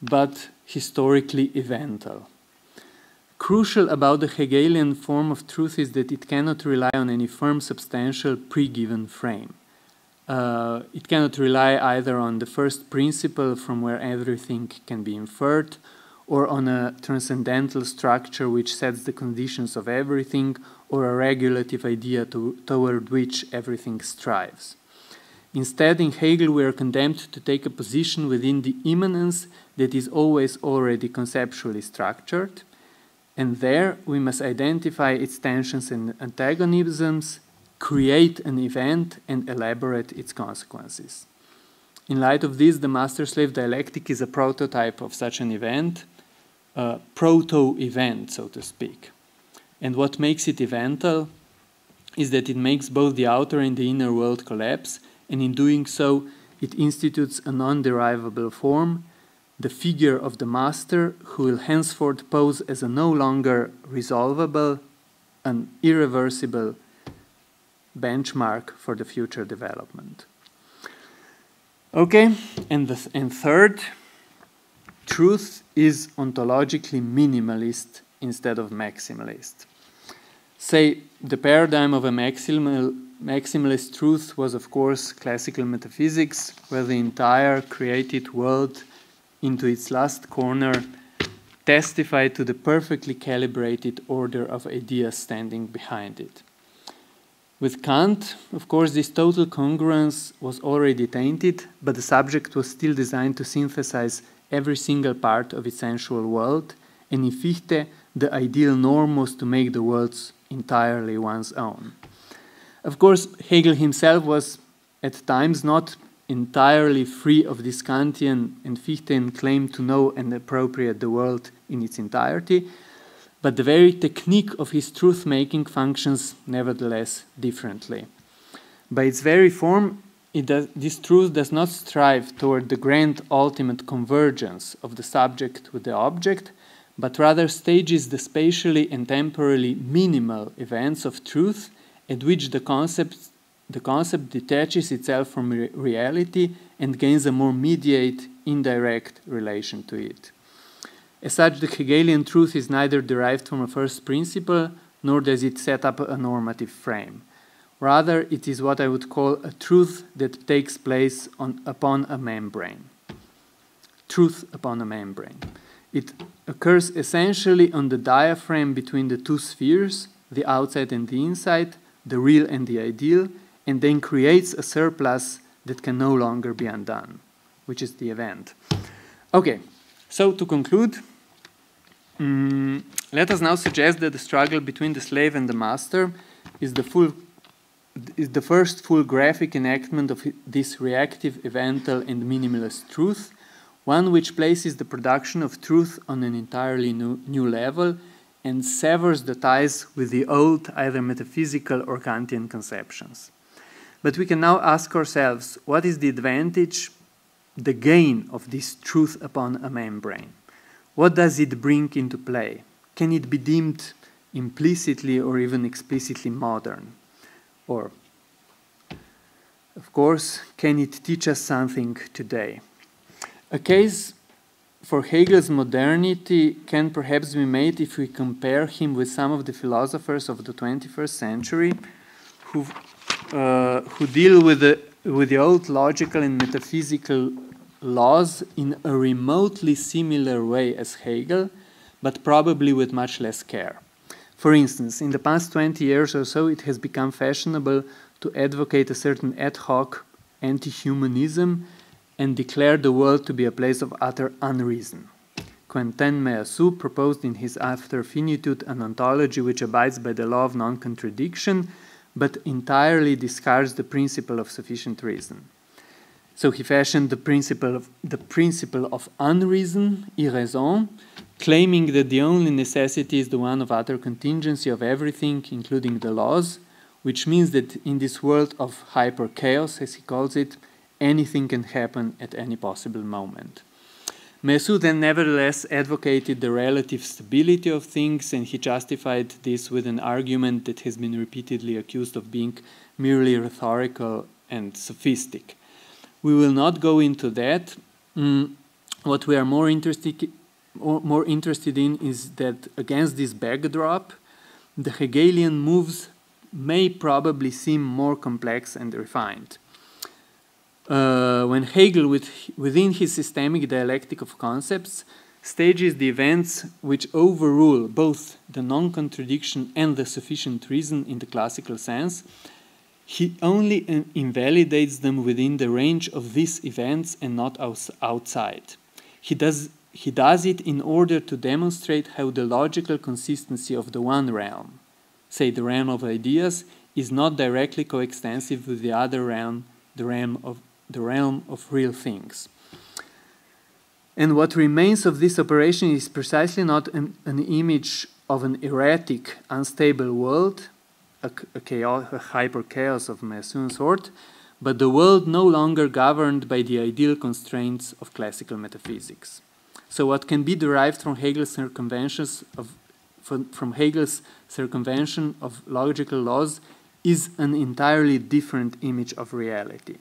but historically evental. Crucial about the Hegelian form of truth is that it cannot rely on any firm, substantial, pre-given frame. Uh, it cannot rely either on the first principle from where everything can be inferred, or on a transcendental structure which sets the conditions of everything, or a regulative idea to, toward which everything strives. Instead, in Hegel, we are condemned to take a position within the immanence that is always already conceptually structured, and there we must identify its tensions and antagonisms, create an event, and elaborate its consequences. In light of this, the master slave dialectic is a prototype of such an event, a proto event, so to speak. And what makes it evental is that it makes both the outer and the inner world collapse, and in doing so, it institutes a non derivable form, the figure of the master, who will henceforth pose as a no longer resolvable, an irreversible benchmark for the future development. Okay, and, the, and third, truth is ontologically minimalist instead of maximalist. Say, the paradigm of a maximal, maximalist truth was, of course, classical metaphysics, where the entire created world, into its last corner, testified to the perfectly calibrated order of ideas standing behind it. With Kant, of course, this total congruence was already tainted, but the subject was still designed to synthesize every single part of its sensual world, and in Fichte, the ideal norm was to make the worlds entirely one's own. Of course, Hegel himself was at times not entirely free of this Kantian and Fichtean claim to know and appropriate the world in its entirety, but the very technique of his truth making functions nevertheless differently. By its very form, it does, this truth does not strive toward the grand ultimate convergence of the subject with the object, but rather stages the spatially and temporally minimal events of truth at which the concept, the concept detaches itself from re reality and gains a more mediate, indirect relation to it. As such, the Hegelian truth is neither derived from a first principle, nor does it set up a normative frame. Rather, it is what I would call a truth that takes place on, upon a membrane. Truth upon a membrane. It occurs essentially on the diaphragm between the two spheres, the outside and the inside, the real and the ideal, and then creates a surplus that can no longer be undone, which is the event. Okay, so to conclude, Mm, let us now suggest that the struggle between the slave and the master is the full is the first full graphic enactment of this reactive, evental, and minimalist truth, one which places the production of truth on an entirely new, new level and severs the ties with the old, either metaphysical or Kantian conceptions. But we can now ask ourselves what is the advantage, the gain of this truth upon a membrane? What does it bring into play? Can it be deemed implicitly or even explicitly modern? Or, of course, can it teach us something today? A case for Hegel's modernity can perhaps be made if we compare him with some of the philosophers of the 21st century who, uh, who deal with the, with the old logical and metaphysical laws in a remotely similar way as Hegel, but probably with much less care. For instance, in the past 20 years or so, it has become fashionable to advocate a certain ad hoc anti humanism and declare the world to be a place of utter unreason. Quentin Meillassoux proposed in his After Finitude an ontology which abides by the law of non contradiction, but entirely discards the principle of sufficient reason. So he fashioned the principle of, the principle of unreason, irraison, claiming that the only necessity is the one of utter contingency of everything, including the laws, which means that in this world of hyper chaos, as he calls it, anything can happen at any possible moment. Meillassoux then nevertheless advocated the relative stability of things, and he justified this with an argument that has been repeatedly accused of being merely rhetorical and sophistic. We will not go into that. Mm, what we are more interested, more interested in is that against this backdrop, the Hegelian moves may probably seem more complex and refined. Uh, when Hegel, with, within his systemic dialectic of concepts, stages the events which overrule both the non contradiction and the sufficient reason in the classical sense, he only invalidates them within the range of these events and not outside. He does, he does it in order to demonstrate how the logical consistency of the one realm, say the realm of ideas, is not directly coextensive with the other realm, the realm of, the realm of real things. And what remains of this operation is precisely not an, an image of an erratic, unstable world, a, a, chaos, a hyper chaos of Meillassoux sort, but the world no longer governed by the ideal constraints of classical metaphysics. So, what can be derived from Hegel's circumventions of from, from Hegel's circumvention of logical laws is an entirely different image of reality.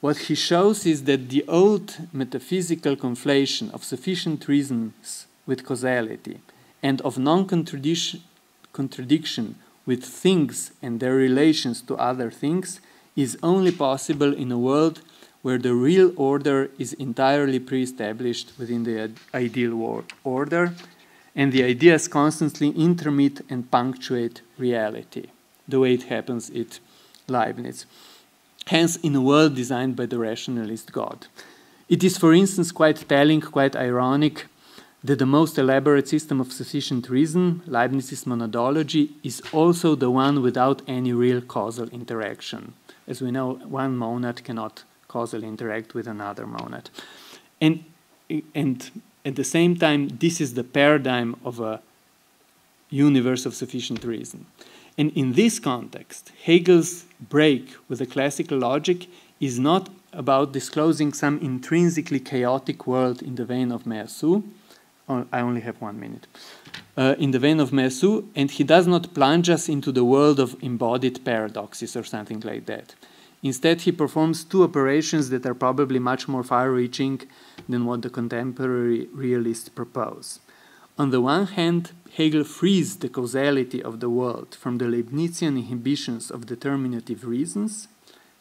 What he shows is that the old metaphysical conflation of sufficient reasons with causality and of non contradiction with things and their relations to other things is only possible in a world where the real order is entirely pre established within the ideal order and the ideas constantly intermit and punctuate reality, the way it happens at Leibniz hence in a world designed by the rationalist God. It is, for instance, quite telling, quite ironic, that the most elaborate system of sufficient reason, Leibniz's monadology, is also the one without any real causal interaction. As we know, one monad cannot causally interact with another monad. And, and at the same time, this is the paradigm of a universe of sufficient reason. And in this context, Hegel's break with the classical logic is not about disclosing some intrinsically chaotic world in the vein of Meillassoux. I only have one minute. Uh, in the vein of Meillassoux, and he does not plunge us into the world of embodied paradoxes or something like that. Instead, he performs two operations that are probably much more far reaching than what the contemporary realists propose. On the one hand, Hegel frees the causality of the world from the Leibnizian inhibitions of determinative reasons,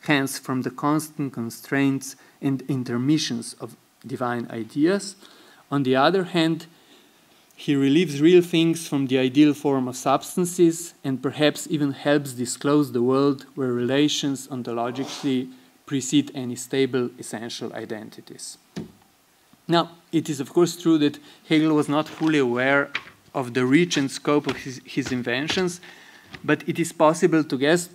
hence from the constant constraints and intermissions of divine ideas. On the other hand, he relieves real things from the ideal form of substances and perhaps even helps disclose the world where relations ontologically precede any stable essential identities. Now, it is of course true that Hegel was not fully aware of the reach and scope of his, his inventions, but it is possible to guess,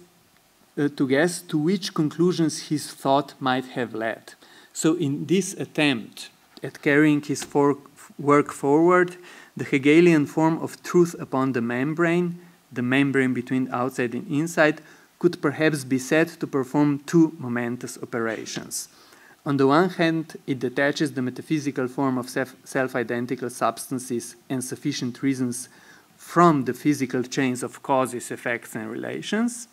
uh, to guess to which conclusions his thought might have led. So, in this attempt at carrying his for work forward, the Hegelian form of truth upon the membrane, the membrane between outside and inside, could perhaps be said to perform two momentous operations. On the one hand, it detaches the metaphysical form of self identical substances and sufficient reasons from the physical chains of causes, effects, and relations,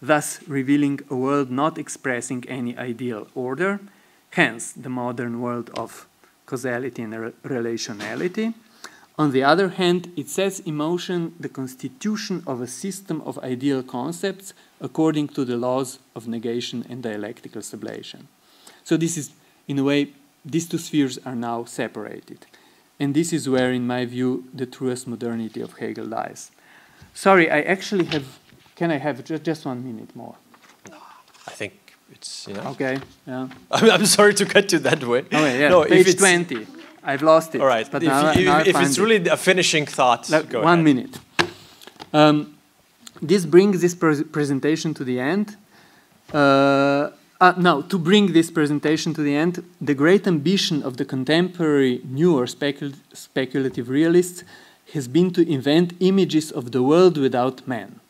thus revealing a world not expressing any ideal order, hence the modern world of causality and relationality. On the other hand, it sets in motion the constitution of a system of ideal concepts according to the laws of negation and dialectical sublation. So this is, in a way, these two spheres are now separated. And this is where, in my view, the truest modernity of Hegel lies. Sorry, I actually have, can I have just, just one minute more? I think it's, know. Okay, yeah. I'm, I'm sorry to cut you that way. Okay, yeah, no, page 20. I've lost it. All right, but if, now, you, now if it's it. really a finishing thought, go One ahead. minute. Um, this brings this pre presentation to the end. Uh, uh, now, to bring this presentation to the end, the great ambition of the contemporary newer specul speculative realists has been to invent images of the world without man.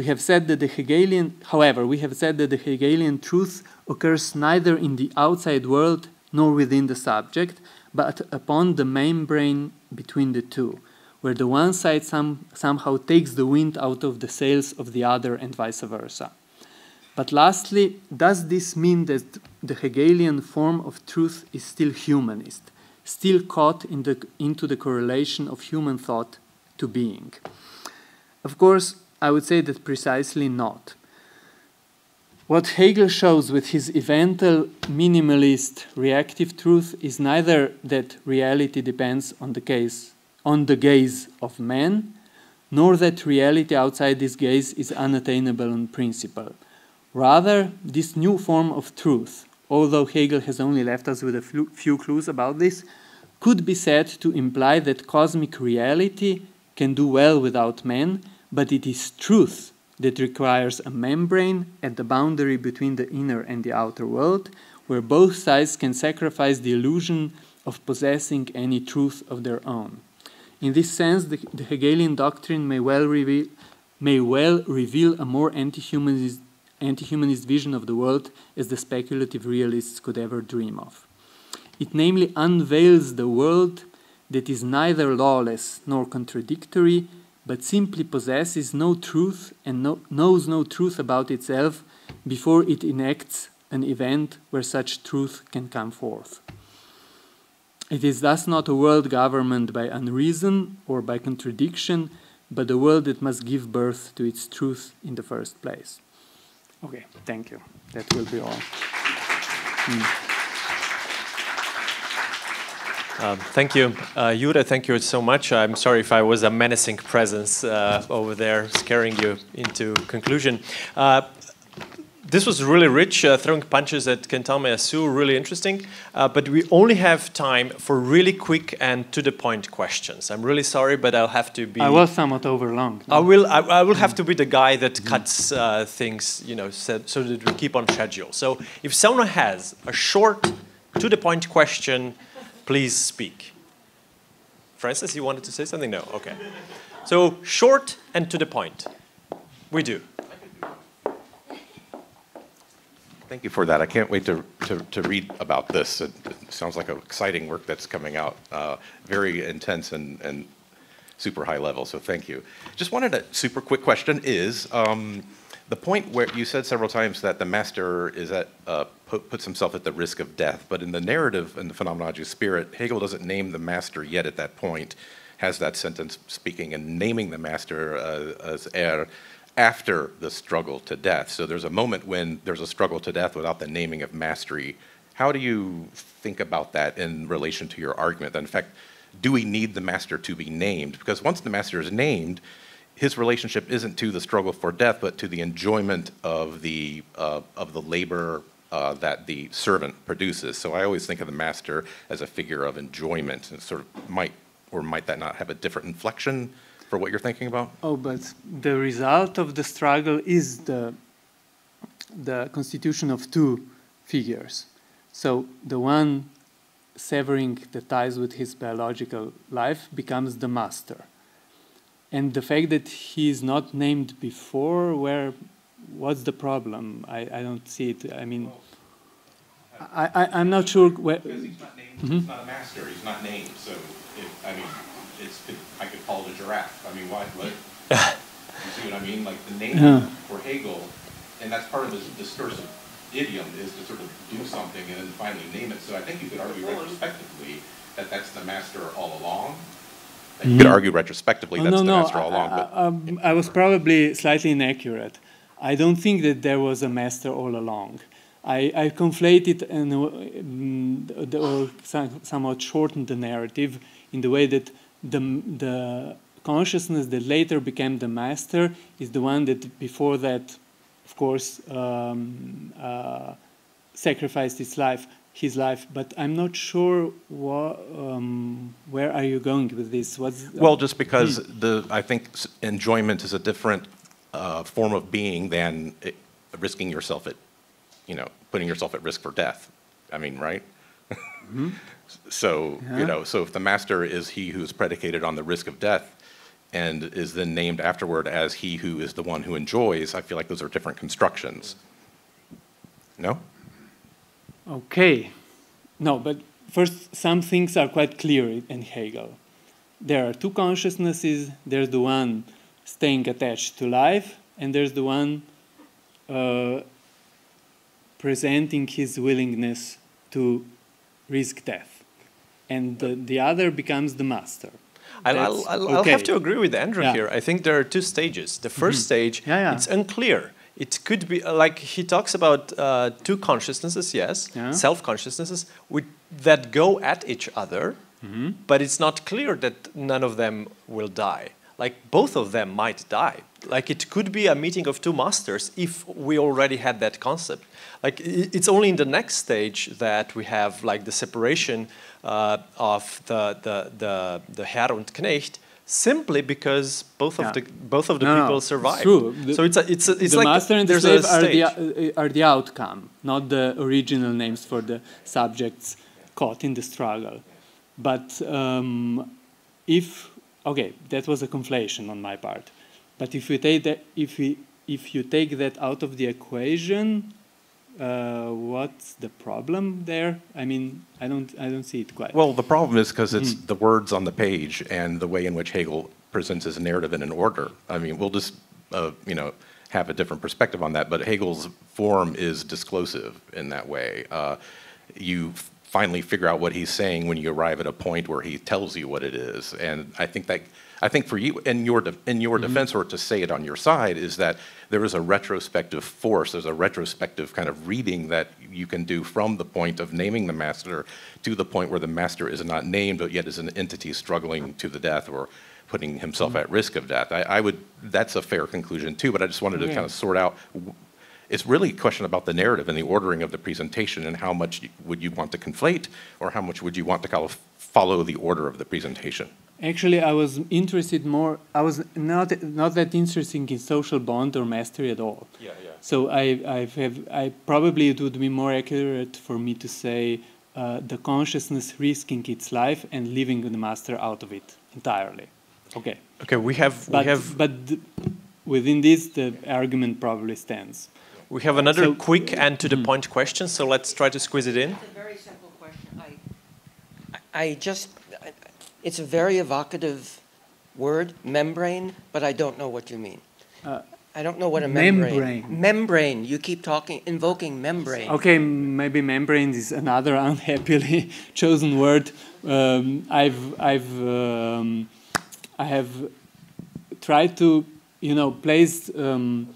We have said that the Hegelian, however, we have said that the Hegelian truth occurs neither in the outside world nor within the subject, but upon the membrane between the two, where the one side some, somehow takes the wind out of the sails of the other and vice versa. But lastly, does this mean that the Hegelian form of truth is still humanist, still caught in the, into the correlation of human thought to being? Of course, I would say that precisely not. What Hegel shows with his evental minimalist reactive truth is neither that reality depends on the case on the gaze of man, nor that reality outside this gaze is unattainable in principle. Rather, this new form of truth, although Hegel has only left us with a few clues about this, could be said to imply that cosmic reality can do well without man, but it is truth that requires a membrane at the boundary between the inner and the outer world, where both sides can sacrifice the illusion of possessing any truth of their own. In this sense, the, the Hegelian doctrine may well reveal, may well reveal a more anti-humanist, anti-humanist vision of the world as the speculative realists could ever dream of. It namely unveils the world that is neither lawless nor contradictory, but simply possesses no truth and no, knows no truth about itself before it enacts an event where such truth can come forth. It is thus not a world governed by unreason or by contradiction, but a world that must give birth to its truth in the first place. Okay, thank you. That will be all. Mm. Um, thank you. Uh, Jure, thank you so much. I'm sorry if I was a menacing presence uh, over there, scaring you into conclusion. Uh, this was really rich, uh, throwing punches at Quentin Meillassoux, really interesting. Uh, but we only have time for really quick and to the point questions. I'm really sorry, but I'll have to be. I was somewhat overlong. No? I will. I, I, will have to be the guy that cuts uh, things, you know, so, so that we keep on schedule. So if someone has a short, to the point question please speak. Francis, you wanted to say something? No? Okay. So, short and to the point. We do. Thank you for that. I can't wait to, to, to read about this. It, it, sounds like exciting work that's coming out. Uh, very intense and, and super high level, so thank you. Just wanted a super quick question is, um, the point where you said several times that the master is at puts himself at the risk of death, but in the narrative in the phenomenology of spirit, Hegel doesn't name the master yet at that point. Has that sentence speaking and naming the master uh, as Er after the struggle to death. So there's a moment when there's a struggle to death without the naming of mastery. How do you think about that in relation to your argument? That in fact, do we need the master to be named? Because once the master is named, his relationship isn't to the struggle for death, but to the enjoyment of the uh, of the labor uh, that the servant produces. So I always think of the master as a figure of enjoyment, and sort of might or might that not have a different inflection for what you're thinking about? Oh, but the result of the struggle is the the constitution of two figures. So the one severing the ties with his biological life becomes the master and the fact that he is not named before, where, what's the problem? I, I don't see it. I mean, I, I, am not sure where. Because he's not named, mm -hmm. he's not a master, he's not named. So, if, I mean, it's, I could call it a giraffe. I mean, why, what? you see what I mean? Like the name yeah. for Hegel, and that's part of the discursive idiom, is to sort of do something and then finally name it. So I think you could argue retrospectively that that's the master all along, you could argue retrospectively oh, that's no, the no, master all along. But. Um, I was probably slightly inaccurate. I don't think that there was a master all along. I, I conflated and uh, or somewhat shortened the narrative in the way that the, the consciousness that later became the master is the one that before that, of course, um, uh, sacrificed his life his life, but I'm not sure um, where are you going with this. What's well, just because the I think enjoyment is a different uh, form of being than it, risking yourself at, you know, putting yourself at risk for death. I mean, right? Mm -hmm. so yeah. you know, so if the master is he who is predicated on the risk of death, and is then named afterward as he who is the one who enjoys, I feel like those are different constructions. No. Okay. No, but first, some things are quite clear in Hegel. There are two consciousnesses. There's the one staying attached to life, and there's the one uh, presenting his willingness to risk death. And the, the other becomes the master. I'll, I'll, I'll, okay. have to agree with Andrew yeah. here. I think there are two stages. The 1st mm -hmm. stage, yeah, yeah. it's unclear it could be uh, like he talks about uh, two consciousnesses, yes, self consciousnesses, that go at each other, Mm-hmm. but it's not clear that none of them will die. Like both of them might die. Like it could be a meeting of two masters if we already had that concept. Like it's only in the next stage that we have like the separation uh, of the the the the Herr und Knecht. Simply because both Yeah. of the both of the No, no, people it's survive. true. The- so it's a, it's a, it's the like master and the slave are the, uh, are the outcome, not the original names for the subjects caught in the struggle. But um, if okay, that was a conflation on my part. But if you take that, if we, if you take that out of the equation, uh, what's the problem there? I mean, I don't, I don't see it quite. Well, the problem is because it's Mm-hmm. the words on the page and the way in which Hegel presents his narrative in an order. I mean, we'll just, uh, you know, have a different perspective on that, but Hegel's form is disclosive in that way. Uh, you finally figure out what he's saying when you arrive at a point where he tells you what it is, and I think that. I think for you, in your in your mm-hmm. defense, or to say it on your side, is that there is a retrospective force. There's a retrospective kind of reading that you can do from the point of naming the master to the point where the master is not named, but yet is an entity struggling to the death or putting himself mm-hmm. at risk of death. I, I would. That's a fair conclusion too. But I just wanted to Yeah. kind of sort out. It's really a question about the narrative and the ordering of the presentation, and how much would you want to conflate, or how much would you want to kind of follow the order of the presentation. Actually, I was interested more. I was not not that interested in social bond or mastery at all. Yeah, yeah. So I, I have, I probably it would be more accurate for me to say uh, the consciousness risking its life and leaving the master out of it entirely. Okay, Okay, we have but we have but within this, the argument probably stands. We have another So- quick and to the point question. So let's try to squeeze it in. It's a very simple question. I, I just, it's a very evocative word, membrane, but I don't know what you mean. Uh, I don't know what a membrane. membrane. Membrane. You keep talking, invoking membrane. Okay, maybe membrane is another unhappily chosen word. Um, I've, I've, um, I have tried to, you know, place um,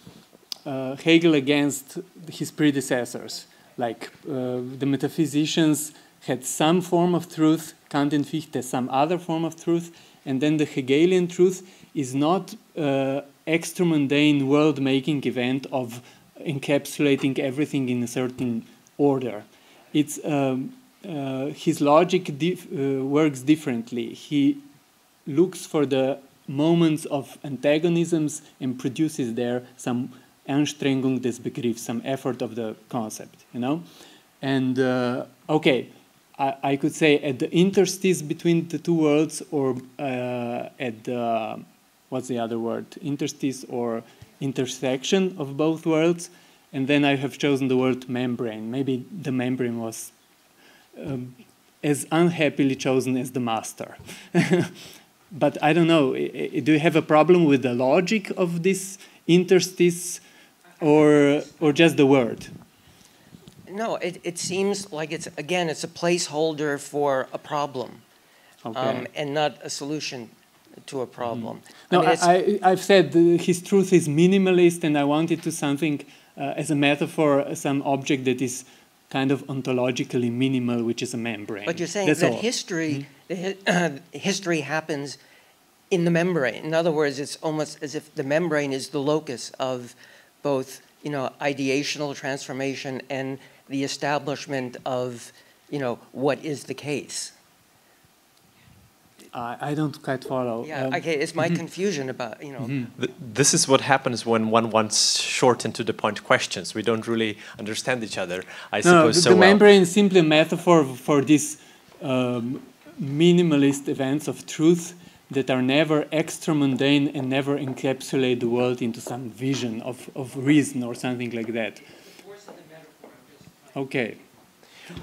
Hegel against his predecessors. Like uh, the metaphysicians had some form of truth, Kant and Fichte some other form of truth, and then the Hegelian truth is not uh, extra mundane world-making event of encapsulating everything in a certain order. It's um, uh, his logic dif- uh, works differently. He looks for the moments of antagonisms and produces there some Anstrengung des Begriffs, some effort of the concept, you know? And uh, okay, I, I could say at the interstice between the two worlds or uh, at the, what's the other word? Interstice or intersection of both worlds. And then I have chosen the word membrane. Maybe the membrane was um, as unhappily chosen as the master. but I don't know. Do you have a problem with the logic of this interstice, or or just the word? No, it, it seems like it's, again, it's a placeholder for a problem Okay. um, and not a solution to a problem. no, mean, I, it's- I, I've said uh, his truth is minimalist, and I wanted to something uh, as a metaphor, uh, some object that is kind of ontologically minimal, which is a membrane. But you're saying That's that all. history, the hi- history happens in the membrane. In other words, it's almost as if the membrane is the locus of both, you know, ideational transformation and the establishment of, you know, what is the case. I, I don't quite follow. Yeah, Um, okay, it's my confusion about, you know, Th- This is what happens when one wants short and to the point questions. We don't really understand each other, I No, suppose. the, so the well. membrane is simply a metaphor for these um, minimalist events of truth that are never extra mundane and never encapsulate the world into some vision of, of reason or something like that. Okay.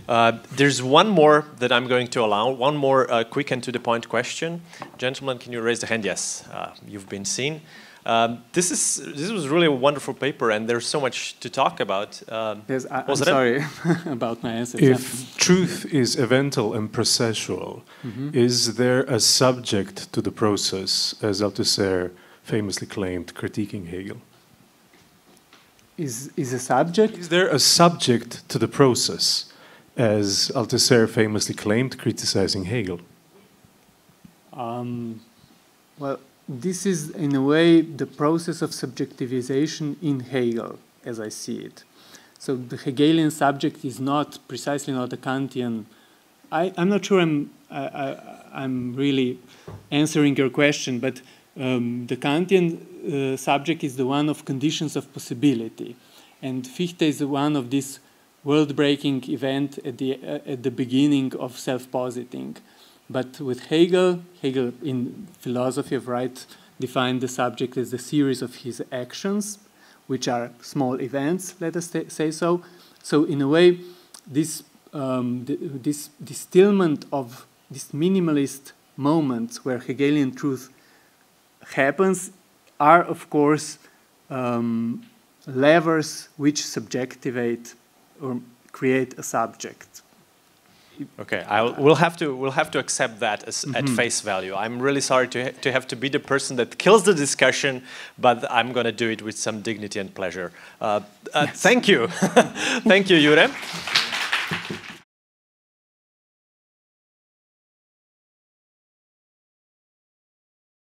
Uh, there's one more that I'm going to allow, one more uh, quick and to the point question. Gentlemen, can you raise the hand? Yes, uh, you've been seen. Um, this is this was really a wonderful paper, and there's so much to talk about. Um, Yes, I, I'm sorry about my answer. If truth is evental and processual, is there a subject to the process, as Althusser famously claimed, critiquing Hegel? is, is a subject. Is there a subject to the process, as Althusser famously claimed, criticizing Hegel? Um, well, this is in a way the process of subjectivization in Hegel, as I see it. So the Hegelian subject is not precisely not a Kantian. I, am not sure I'm, I, am really answering your question, but um, the Kantian uh, subject is the one of conditions of possibility. And Fichte is the one of this world-breaking event at the, uh, at the beginning of self-positing. But with Hegel, Hegel in philosophy of right defined the subject as the series of his actions, which are small events, let us say so. So in a way, this, um, this distillment of this minimalist moments where Hegelian truth happens are, of course, um, levers which subjectivate or create a subject. Okay, I'll, we'll have to we'll have to accept that as, mm -hmm. at mm-hmm. face value. I'm really sorry to ha to have to be the person that kills the discussion, but I'm going to do it with some dignity and pleasure. Uh, uh, yes. Thank you, thank you, Jure.